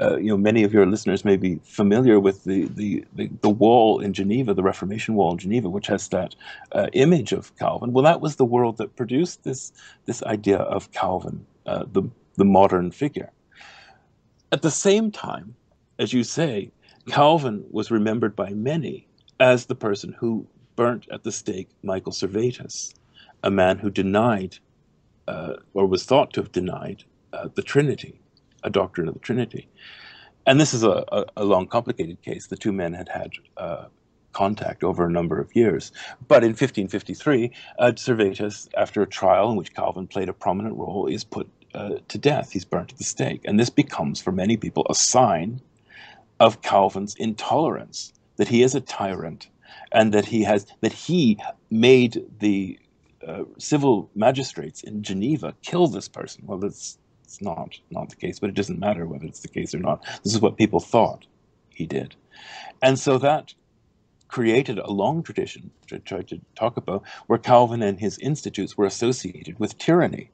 Speaker 2: uh, you know, many of your listeners may be familiar with the the the, the wall in Geneva, the Reformation wall in Geneva, which has that uh, image of Calvin. Well, that was the world that produced this this idea of Calvin, uh, the the modern figure. At the same time, as you say, Calvin was remembered by many as the person who burnt at the stake Michael Servetus a man who denied, uh, or was thought to have denied, uh, the Trinity, a doctrine of the Trinity. And this is a, a, a long, complicated case. The two men had had uh, contact over a number of years. But in 1553, uh, Servetus, after a trial in which Calvin played a prominent role, is put uh, to death. He's burnt at the stake. And this becomes, for many people, a sign of Calvin's intolerance, that he is a tyrant and that he has that he made the uh, civil magistrates in Geneva kill this person. Well, that's it's not not the case, but it doesn't matter whether it's the case or not. This is what people thought he did, and so that created a long tradition which I tried to talk about where Calvin and his institutes were associated with tyranny.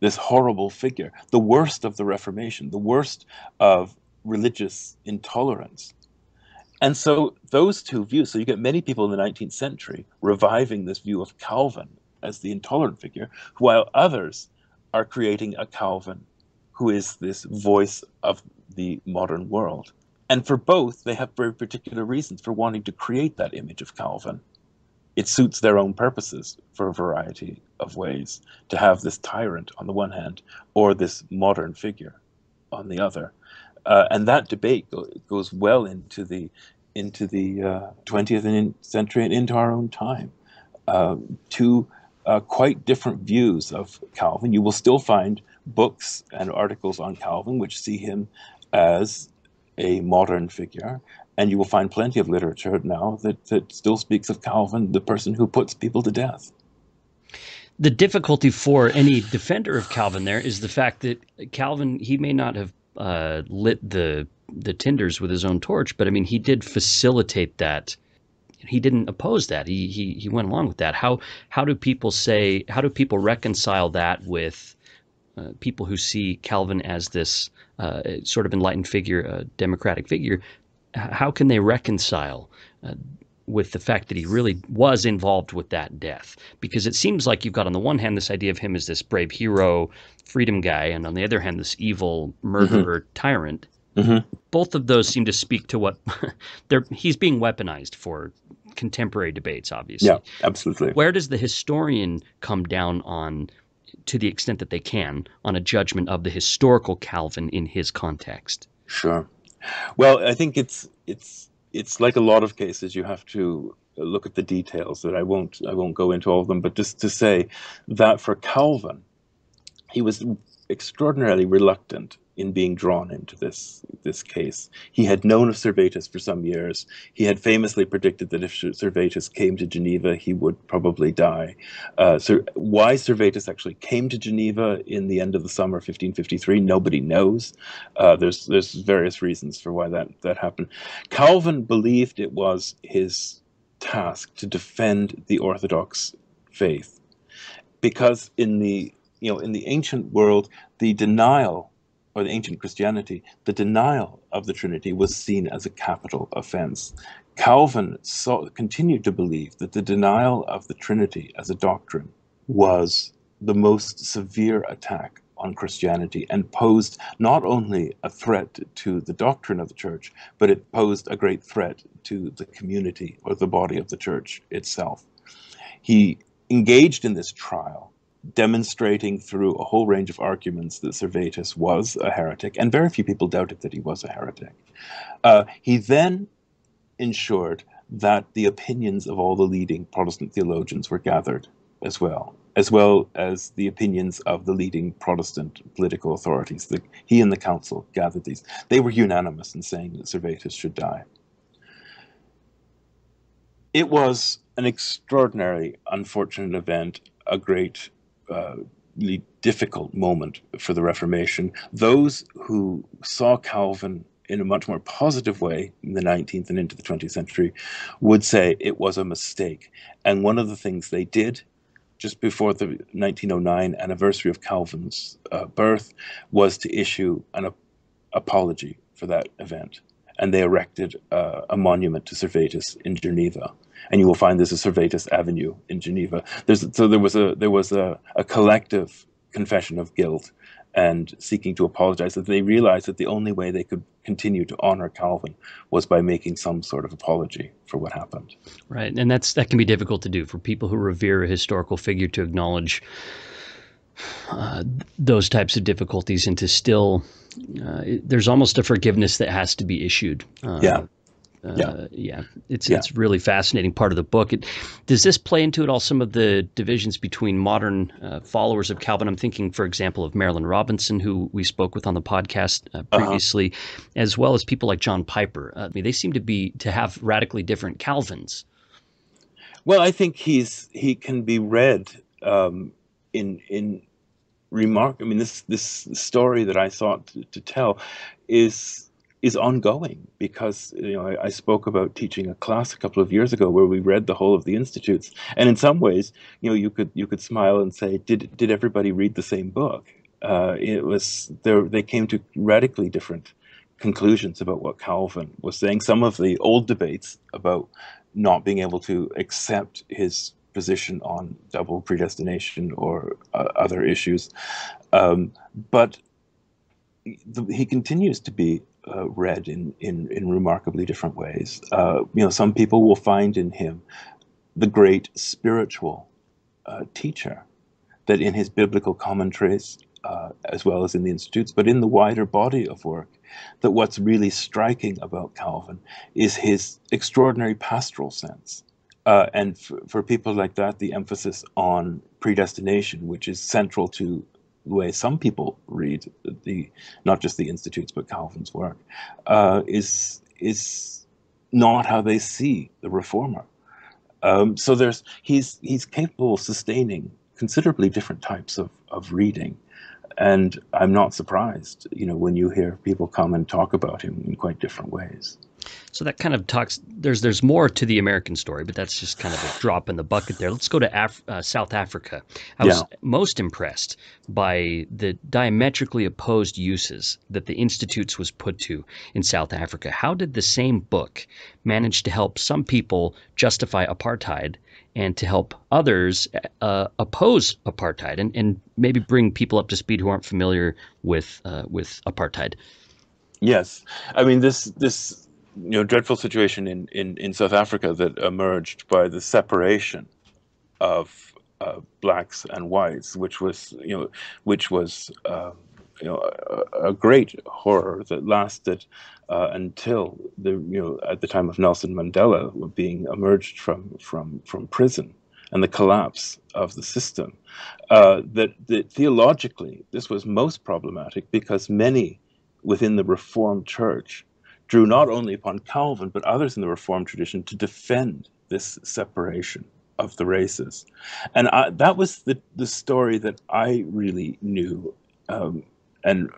Speaker 2: This horrible figure, the worst of the Reformation, the worst of religious intolerance, and so those two views, so you get many people in the 19th century reviving this view of Calvin as the intolerant figure, while others are creating a Calvin who is this voice of the modern world. And for both, they have very particular reasons for wanting to create that image of Calvin. It suits their own purposes for a variety of ways to have this tyrant on the one hand or this modern figure on the other. Uh, and that debate go, goes well into the into the uh, 20th century and into our own time. Uh, two uh, quite different views of Calvin. You will still find books and articles on Calvin which see him as a modern figure, and you will find plenty of literature now that, that still speaks of Calvin, the person who puts people to death.
Speaker 1: The difficulty for any defender of Calvin there is the fact that Calvin, he may not have uh, lit the the tinders with his own torch, but I mean, he did facilitate that. He didn't oppose that. He he he went along with that. How how do people say? How do people reconcile that with uh, people who see Calvin as this uh, sort of enlightened figure, a democratic figure? How can they reconcile uh, with the fact that he really was involved with that death because it seems like you've got on the one hand this idea of him as this brave hero freedom guy and on the other hand this evil murderer mm-hmm. tyrant Mm-hmm. Both of those seem to speak to what they're, he's being weaponized for contemporary debates, obviously.
Speaker 2: Yeah, absolutely.
Speaker 1: Where does the historian come down on, to the extent that they can, on a judgment of the historical Calvin in his context?
Speaker 2: Sure. Well, I think it's it's it's like a lot of cases. You have to look at the details. That I won't I won't go into all of them, but just to say that for Calvin, he was extraordinarily reluctant in being drawn into this this case. He had known of Servetus for some years. He had famously predicted that if Servetus came to Geneva, he would probably die. Uh, so why Servetus actually came to Geneva in the end of the summer of 1553, nobody knows. Uh, there's there's various reasons for why that that happened. Calvin believed it was his task to defend the Orthodox faith, because in the you know in the ancient world, the denial or the ancient Christianity, the denial of the Trinity was seen as a capital offense. Calvin saw, continued to believe that the denial of the Trinity as a doctrine was the most severe attack on Christianity and posed not only a threat to the doctrine of the church, but it posed a great threat to the community or the body of the church itself. He engaged in this trial demonstrating through a whole range of arguments that Servetus was a heretic, and very few people doubted that he was a heretic. Uh, he then ensured that the opinions of all the leading Protestant theologians were gathered as well. as well as the opinions of the leading Protestant political authorities. The, he and the council gathered these. They were unanimous in saying that Servetus should die. It was an extraordinarily unfortunate event, a great, difficult moment for the Reformation. Those who saw Calvin in a much more positive way in the 19th and into the 20th century would say it was a mistake. And one of the things they did just before the 1909 anniversary of Calvin's uh, birth, was to issue an ap- apology for that event. And they erected uh, a monument to Servetus in Geneva. And you will find there's a Servetus Avenue in Geneva. There's, so there was a there was a, a collective confession of guilt and seeking to apologize, that they realized that the only way they could continue to honor Calvin was by making some sort of apology for what happened.
Speaker 1: Right, and that's that can be difficult to do for people who revere a historical figure to acknowledge uh, those types of difficulties and to still uh, there's almost a forgiveness that has to be issued.
Speaker 2: Uh, yeah.
Speaker 1: Uh, yeah, yeah, it's yeah. it's really fascinating part of the book. It, does this play into it all? Some of the divisions between modern uh, followers of Calvin. I'm thinking, for example, of Marilynne Robinson, who we spoke with on the podcast uh, uh-huh. previously, uh-huh. as well as people like John Piper. I mean, they seem to be to have radically different Calvins.
Speaker 2: Well, I think he's he can be read um, in in remark. I mean, this this story that I thought to, to tell is is ongoing because you know I, I, spoke about teaching a class a couple of years ago where we read the whole of the institutes, and in some ways, you know, you could you could smile and say, did did everybody read the same book? Uh, it was there. They came to radically different conclusions about what Calvin was saying. Some of the old debates about not being able to accept his position on double predestination or uh, other issues, um, but the, he continues to be uh, read in, in, in remarkably different ways. Uh, you know, some people will find in him the great spiritual uh, teacher that in his biblical commentaries, uh, as well as in the institutes, but in the wider body of work, that what's really striking about Calvin is his extraordinary pastoral sense. Uh, and for, for people like that, the emphasis on predestination, which is central to the way some people read the not just the institutes but Calvin's work uh, is is not how they see the reformer. Um, so there's he's he's capable of sustaining considerably different types of, of reading. And I'm not surprised, you know, when you hear people come and talk about him in quite different ways.
Speaker 1: So that kind of talks. There's there's more to the American story, but that's just kind of a drop in the bucket there. Let's go to Af- uh, South Africa. I was most impressed by the diametrically opposed uses that the institutes was put to in South Africa. How did the same book manage to help some people justify apartheid and to help others uh, oppose apartheid and, and maybe bring people up to speed who aren't familiar with uh, with apartheid?
Speaker 2: Yes, I mean this this you know dreadful situation in, in, in South Africa that emerged by the separation of uh, blacks and whites, which was you know which was uh, you know a, a, great horror that lasted uh, until the you know at the time of Nelson Mandela being emerged from from from prison and the collapse of the system. Uh, that, that theologically this was most problematic because many within the Reformed Church drew not only upon Calvin, but others in the Reformed tradition to defend this separation of the races. And I, that was the, the story that I really knew. Um, and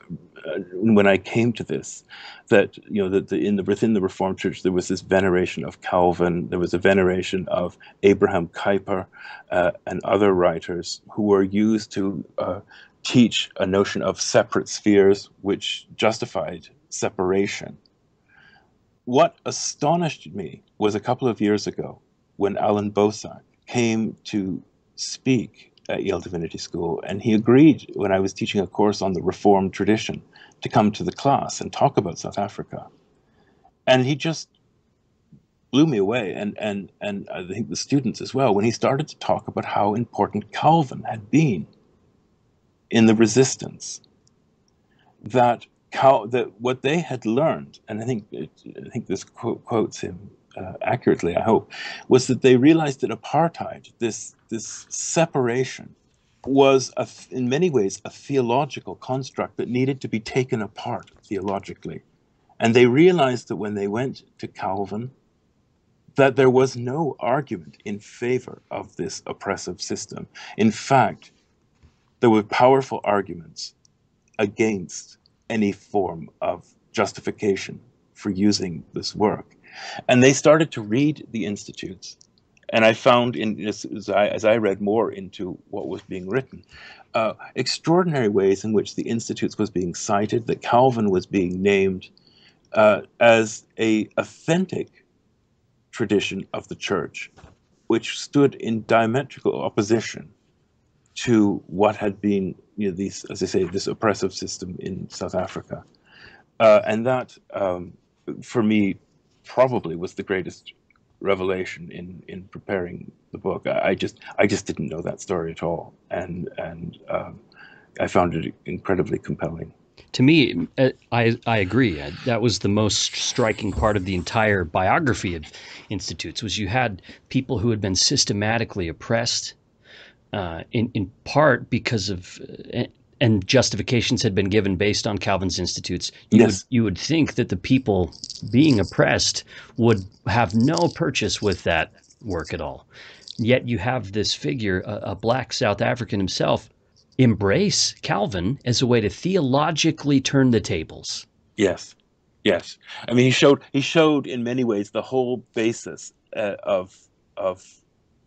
Speaker 2: uh, when I came to this, that you know that the, in the within the Reformed Church there was this veneration of Calvin, there was a veneration of Abraham Kuyper uh, and other writers who were used to uh, teach a notion of separate spheres, which justified separation what astonished me was a couple of years ago when Allan Boesak came to speak at Yale Divinity School, and he agreed when I was teaching a course on the Reformed tradition to come to the class and talk about South Africa. And he just blew me away, and, and, and I think the students as well, when he started to talk about how important Calvin had been in the resistance. That how what they had learned, and I think I think this quote, quotes him uh, accurately. I hope was that they realized that apartheid, this this separation was, a, in many ways, a theological construct that needed to be taken apart theologically. And they realized that when they went to Calvin, that there was no argument in favor of this oppressive system. In fact, there were powerful arguments against any form of justification for using this work. And they started to read the institutes. And I found, in, as, I, as I read more into what was being written, uh, extraordinary ways in which the institutes was being cited, that Calvin was being named uh, as a authentic tradition of the church, which stood in diametrical opposition to what had been, you know, these, as I say, this oppressive system in South Africa. Uh, and that, um, for me, probably was the greatest revelation in in preparing the book. I, I just I just didn't know that story at all, and and um, I found it incredibly compelling.
Speaker 1: To me, uh, I I agree. Uh, that was the most striking part of the entire biography of institutes was you had people who had been systematically oppressed, uh, in in part because of uh, and justifications had been given based on Calvin's institutes, you yes. would you would think that the people being oppressed would have no purchase with that work at all. Yet you have this figure, a, a black South African himself, embrace Calvin as a way to theologically turn the tables.
Speaker 2: Yes, yes. I mean, he showed he showed in many ways the whole basis uh, of of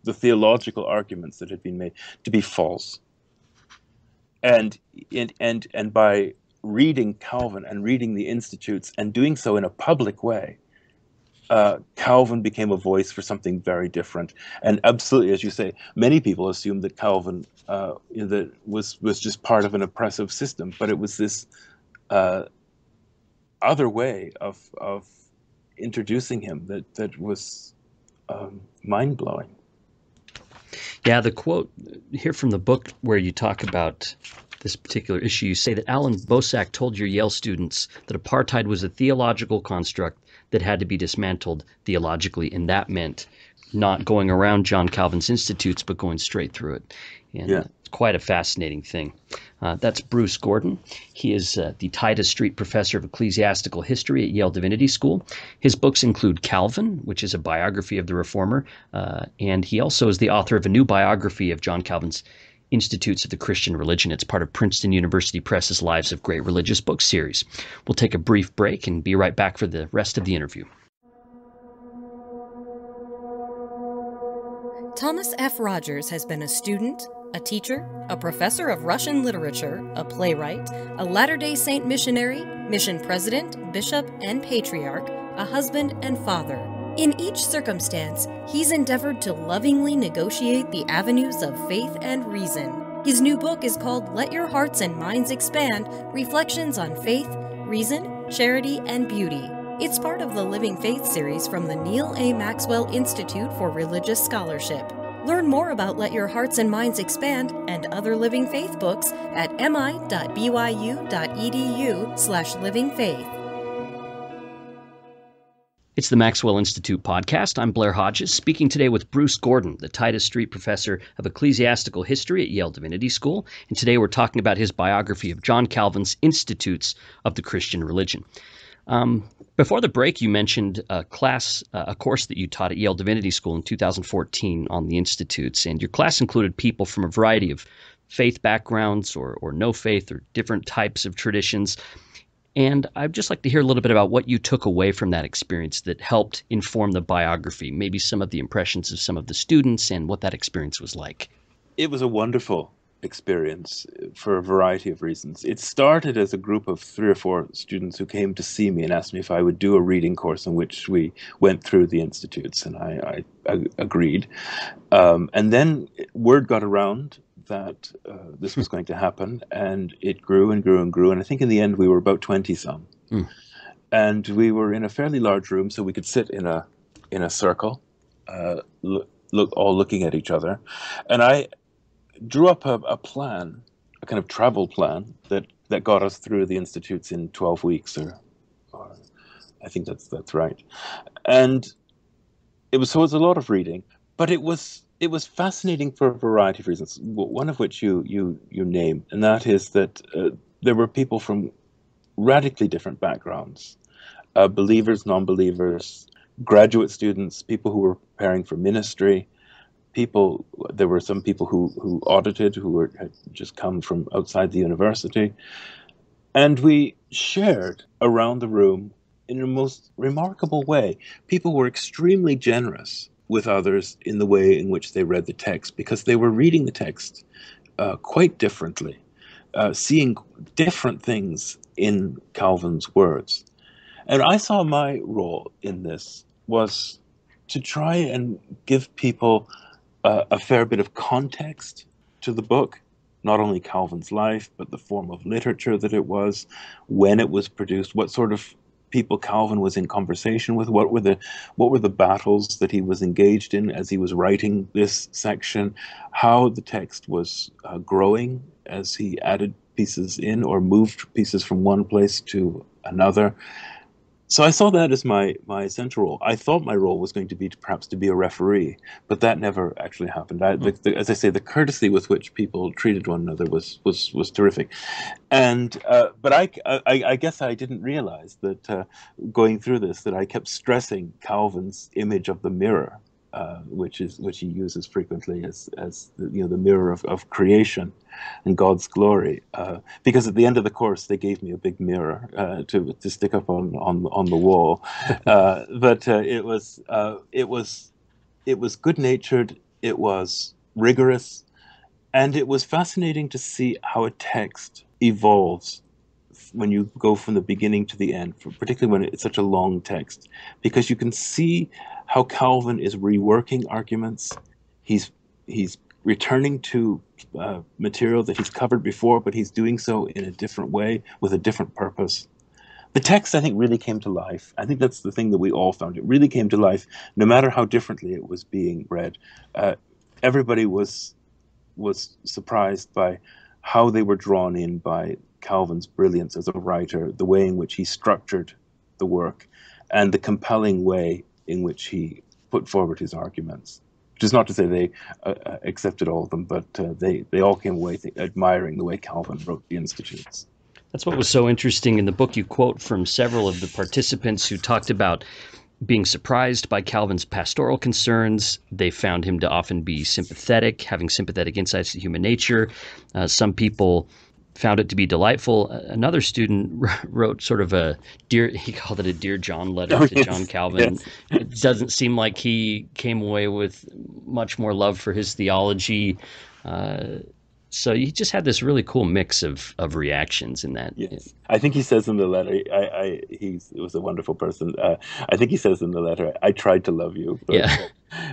Speaker 2: the theological arguments that had been made to be false and and and and by reading Calvin and reading the institutes and doing so in a public way, uh, Calvin became a voice for something very different. And absolutely, as you say, many people assumed that Calvin uh, that was was just part of an oppressive system, but it was this uh, other way of of introducing him that that was um, mind blowing.
Speaker 1: Yeah, the quote here from the book where you talk about this particular issue, you say that Allan Boesak told your Yale students that apartheid was a theological construct that had to be dismantled theologically, and that meant not going around John Calvin's institutes, but going straight through it. And yeah. it's quite a fascinating thing. Uh, that's Bruce Gordon. He is uh, the Titus Street Professor of Ecclesiastical History at Yale Divinity School. His books include Calvin, which is a biography of the Reformer, uh, and he also is the author of a new biography of John Calvin's Institutes of the Christian Religion. It's part of Princeton University Press's Lives of Great Religious Books series. We'll take a brief break and be right back for the rest of the interview.
Speaker 3: Thomas F. Rogers has been a student, a teacher, a professor of Russian literature, a playwright, a Latter day Saint missionary, mission president, bishop, and patriarch, a husband and father. In each circumstance, he's endeavored to lovingly negotiate the avenues of faith and reason. His new book is called Let Your Hearts and Minds Expand Reflections on Faith, Reason, Charity, and Beauty. It's part of the Living Faith series from the Neal A. Maxwell Institute for Religious Scholarship. Learn more about Let Your Hearts and Minds Expand and other Living Faith books at mi.byu.edu slash livingfaith.
Speaker 1: It's the Maxwell Institute podcast. I'm Blair Hodges, speaking today with Bruce Gordon, the Titus Street Professor of Ecclesiastical History at Yale Divinity School. And today we're talking about his biography of John Calvin's Institutes of the Christian Religion. Um, before the break, you mentioned a class, uh, a course that you taught at Yale Divinity School in 2014 on the institutes, and your class included people from a variety of faith backgrounds or, or no faith or different types of traditions. And I'd just like to hear a little bit about what you took away from that experience that helped inform the biography, maybe some of the impressions of some of the students and what that experience was like.
Speaker 2: It was a wonderful experience for a variety of reasons. It started as a group of three or four students who came to see me and asked me if I would do a reading course in which we went through the institutes, and I, I, I agreed. Um, and then word got around that uh, this was going to happen, and it grew and grew and grew. And I think in the end we were about twenty some, mm. and we were in a fairly large room, so we could sit in a in a circle, uh, look, look all looking at each other, and I drew up a, a plan, a kind of travel plan that that got us through the institutes in 12 weeks or, or, I think that's that's right. And it was so it was a lot of reading, but it was it was fascinating for a variety of reasons. One of which you you you name, and that is that uh, there were people from radically different backgrounds, uh, believers, non-believers, graduate students, people who were preparing for ministry, people. There were some people who who audited who were had just come from outside the university, and we shared around the room in a most remarkable way. People were extremely generous with others in the way in which they read the text because they were reading the text uh, quite differently, uh, seeing different things in Calvin's words. And I saw my role in this was to try and give people uh, a fair bit of context to the book, not only Calvin's life, but the form of literature that it was, when it was produced, what sort of people Calvin was in conversation with? What were the what were the battles that he was engaged in as he was writing this section? How the text was uh, growing as he added pieces in or moved pieces from one place to another so I saw that as my my central role. I thought my role was going to be to, perhaps to be a referee, but that never actually happened. I, the, the, as I say, the courtesy with which people treated one another was was was terrific, and uh, but I, I, I guess I didn't realize that uh, going through this that I kept stressing Calvin's image of the mirror uh, which is which he uses frequently as as the, you know the mirror of, of creation and God's glory. Uh, because at the end of the course, they gave me a big mirror uh, to to stick up on on on the wall, uh, but uh, it was uh, it was it was good natured. It was rigorous, and it was fascinating to see how a text evolves when you go from the beginning to the end, particularly when it's such a long text, because you can see how Calvin is reworking arguments. He's he's returning to uh, material that he's covered before, but he's doing so in a different way with a different purpose. The text, I think, really came to life. I think that's the thing that we all found. It really came to life, no matter how differently it was being read. Uh, everybody was was surprised by how they were drawn in by Calvin's brilliance as a writer, the way in which he structured the work, and the compelling way in which he put forward his arguments. Which is not to say they uh, uh, accepted all of them, but uh, they, they all came away th- admiring the way Calvin wrote the Institutes.
Speaker 1: That's what was so interesting in the book. You quote from several of the participants who talked about being surprised by Calvin's pastoral concerns. They found him to often be sympathetic, having sympathetic insights to human nature. Uh, some people found it to be delightful. Another student wrote sort of a dear, he called it a Dear John letter oh, to yes. John Calvin. Yes. It doesn't seem like he came away with much more love for his theology. Uh, so he just had this really cool mix of, of reactions in that.
Speaker 2: Yes, I think he says in the letter. I, I he's was a wonderful person. Uh, I think he says in the letter, "I tried to love you,
Speaker 1: but yeah.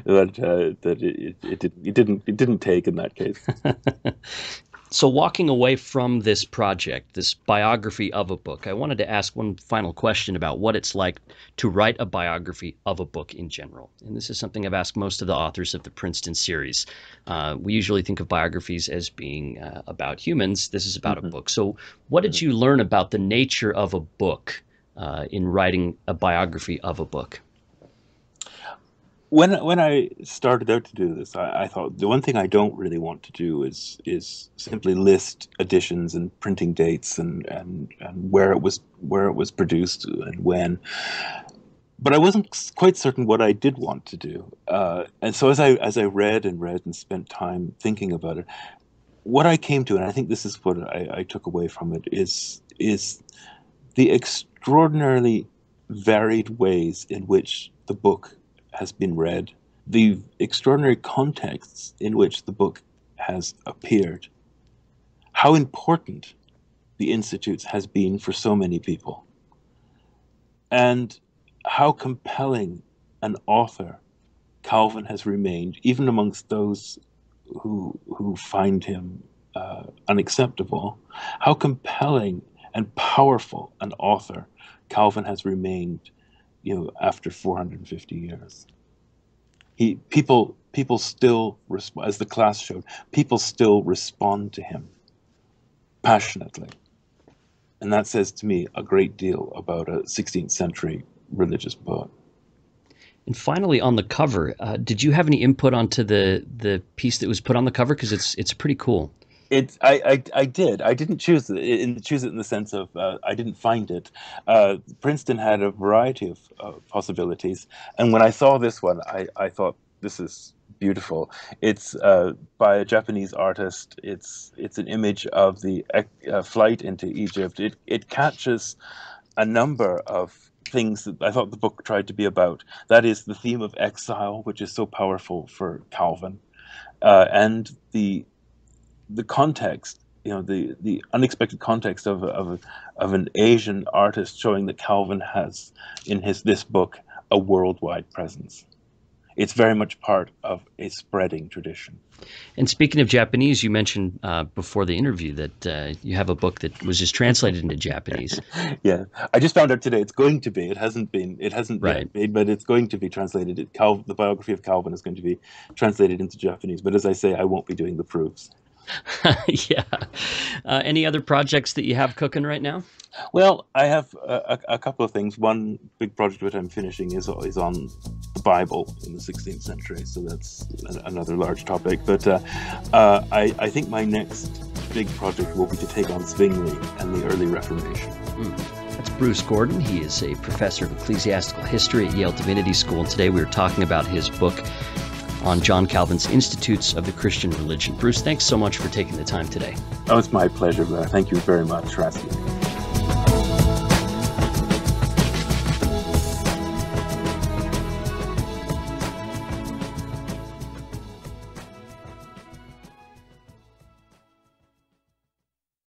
Speaker 2: that uh, that it, it, it, it didn't it didn't take in that case."
Speaker 1: So, walking away from this project, this biography of a book, I wanted to ask one final question about what it's like to write a biography of a book in general. And this is something I've asked most of the authors of the Princeton series. Uh, we usually think of biographies as being uh, about humans. This is about mm-hmm. a book. So, what did you learn about the nature of a book uh, in writing a biography of a book?
Speaker 2: When when I started out to do this, I, I, thought the one thing I don't really want to do is is simply list editions and printing dates and, and, and where it was where it was produced and when. But I wasn't quite certain what I did want to do, uh, and so as I as I read and read and spent time thinking about it, what I came to, and I think this is what I, I took away from it, is is the extraordinarily varied ways in which the book has been read, the extraordinary contexts in which the book has appeared, how important the Institutes has been for so many people, and how compelling an author Calvin has remained, even amongst those who, who find him uh, unacceptable, how compelling and powerful an author Calvin has remained you know, after 450 years. He, people, people still, as the class showed, people still respond to him passionately. And that says to me a great deal about a 16th century religious poet.
Speaker 1: And finally, on the cover, uh, did you have any input onto the the piece that was put on the cover? Because it's it's pretty cool.
Speaker 2: It, I, I, I did. I didn't choose it. In, choose it in the sense of uh, I didn't find it. Uh, Princeton had a variety of uh, possibilities, and when I saw this one, I, I thought this is beautiful. It's uh, by a Japanese artist. It's it's an image of the uh, flight into Egypt. It it catches a number of things that I thought the book tried to be about. That is the theme of exile, which is so powerful for Calvin, uh, and the the context. You know, the, the unexpected context of of of an Asian artist showing that Calvin has in his this book a worldwide presence it's very much part of a spreading tradition.
Speaker 1: And speaking of Japanese, you mentioned uh, before the interview that uh, you have a book that was just translated into Japanese.
Speaker 2: yeah, I just found out today it's going to be. It hasn't been. It hasn't
Speaker 1: right.
Speaker 2: been made, but it's going to be translated. It, Cal- the biography of Calvin is going to be translated into Japanese. But as I say, I won't be doing the proofs.
Speaker 1: yeah. Uh, any other projects that you have cooking right now?
Speaker 2: Well, I have a, a, couple of things. One big project that I'm finishing is is on the Bible in the 16th century, so that's another large topic. But uh, uh, I, I, think my next big project will be to take on Zwingli and the early Reformation.
Speaker 1: Mm. That's Bruce Gordon. He is a professor of ecclesiastical history at Yale Divinity School. And today we are talking about his book on John Calvin's Institutes of the Christian Religion. Bruce, thanks so much for taking the time today.
Speaker 2: Oh, it's my pleasure. Thank you very much for asking me.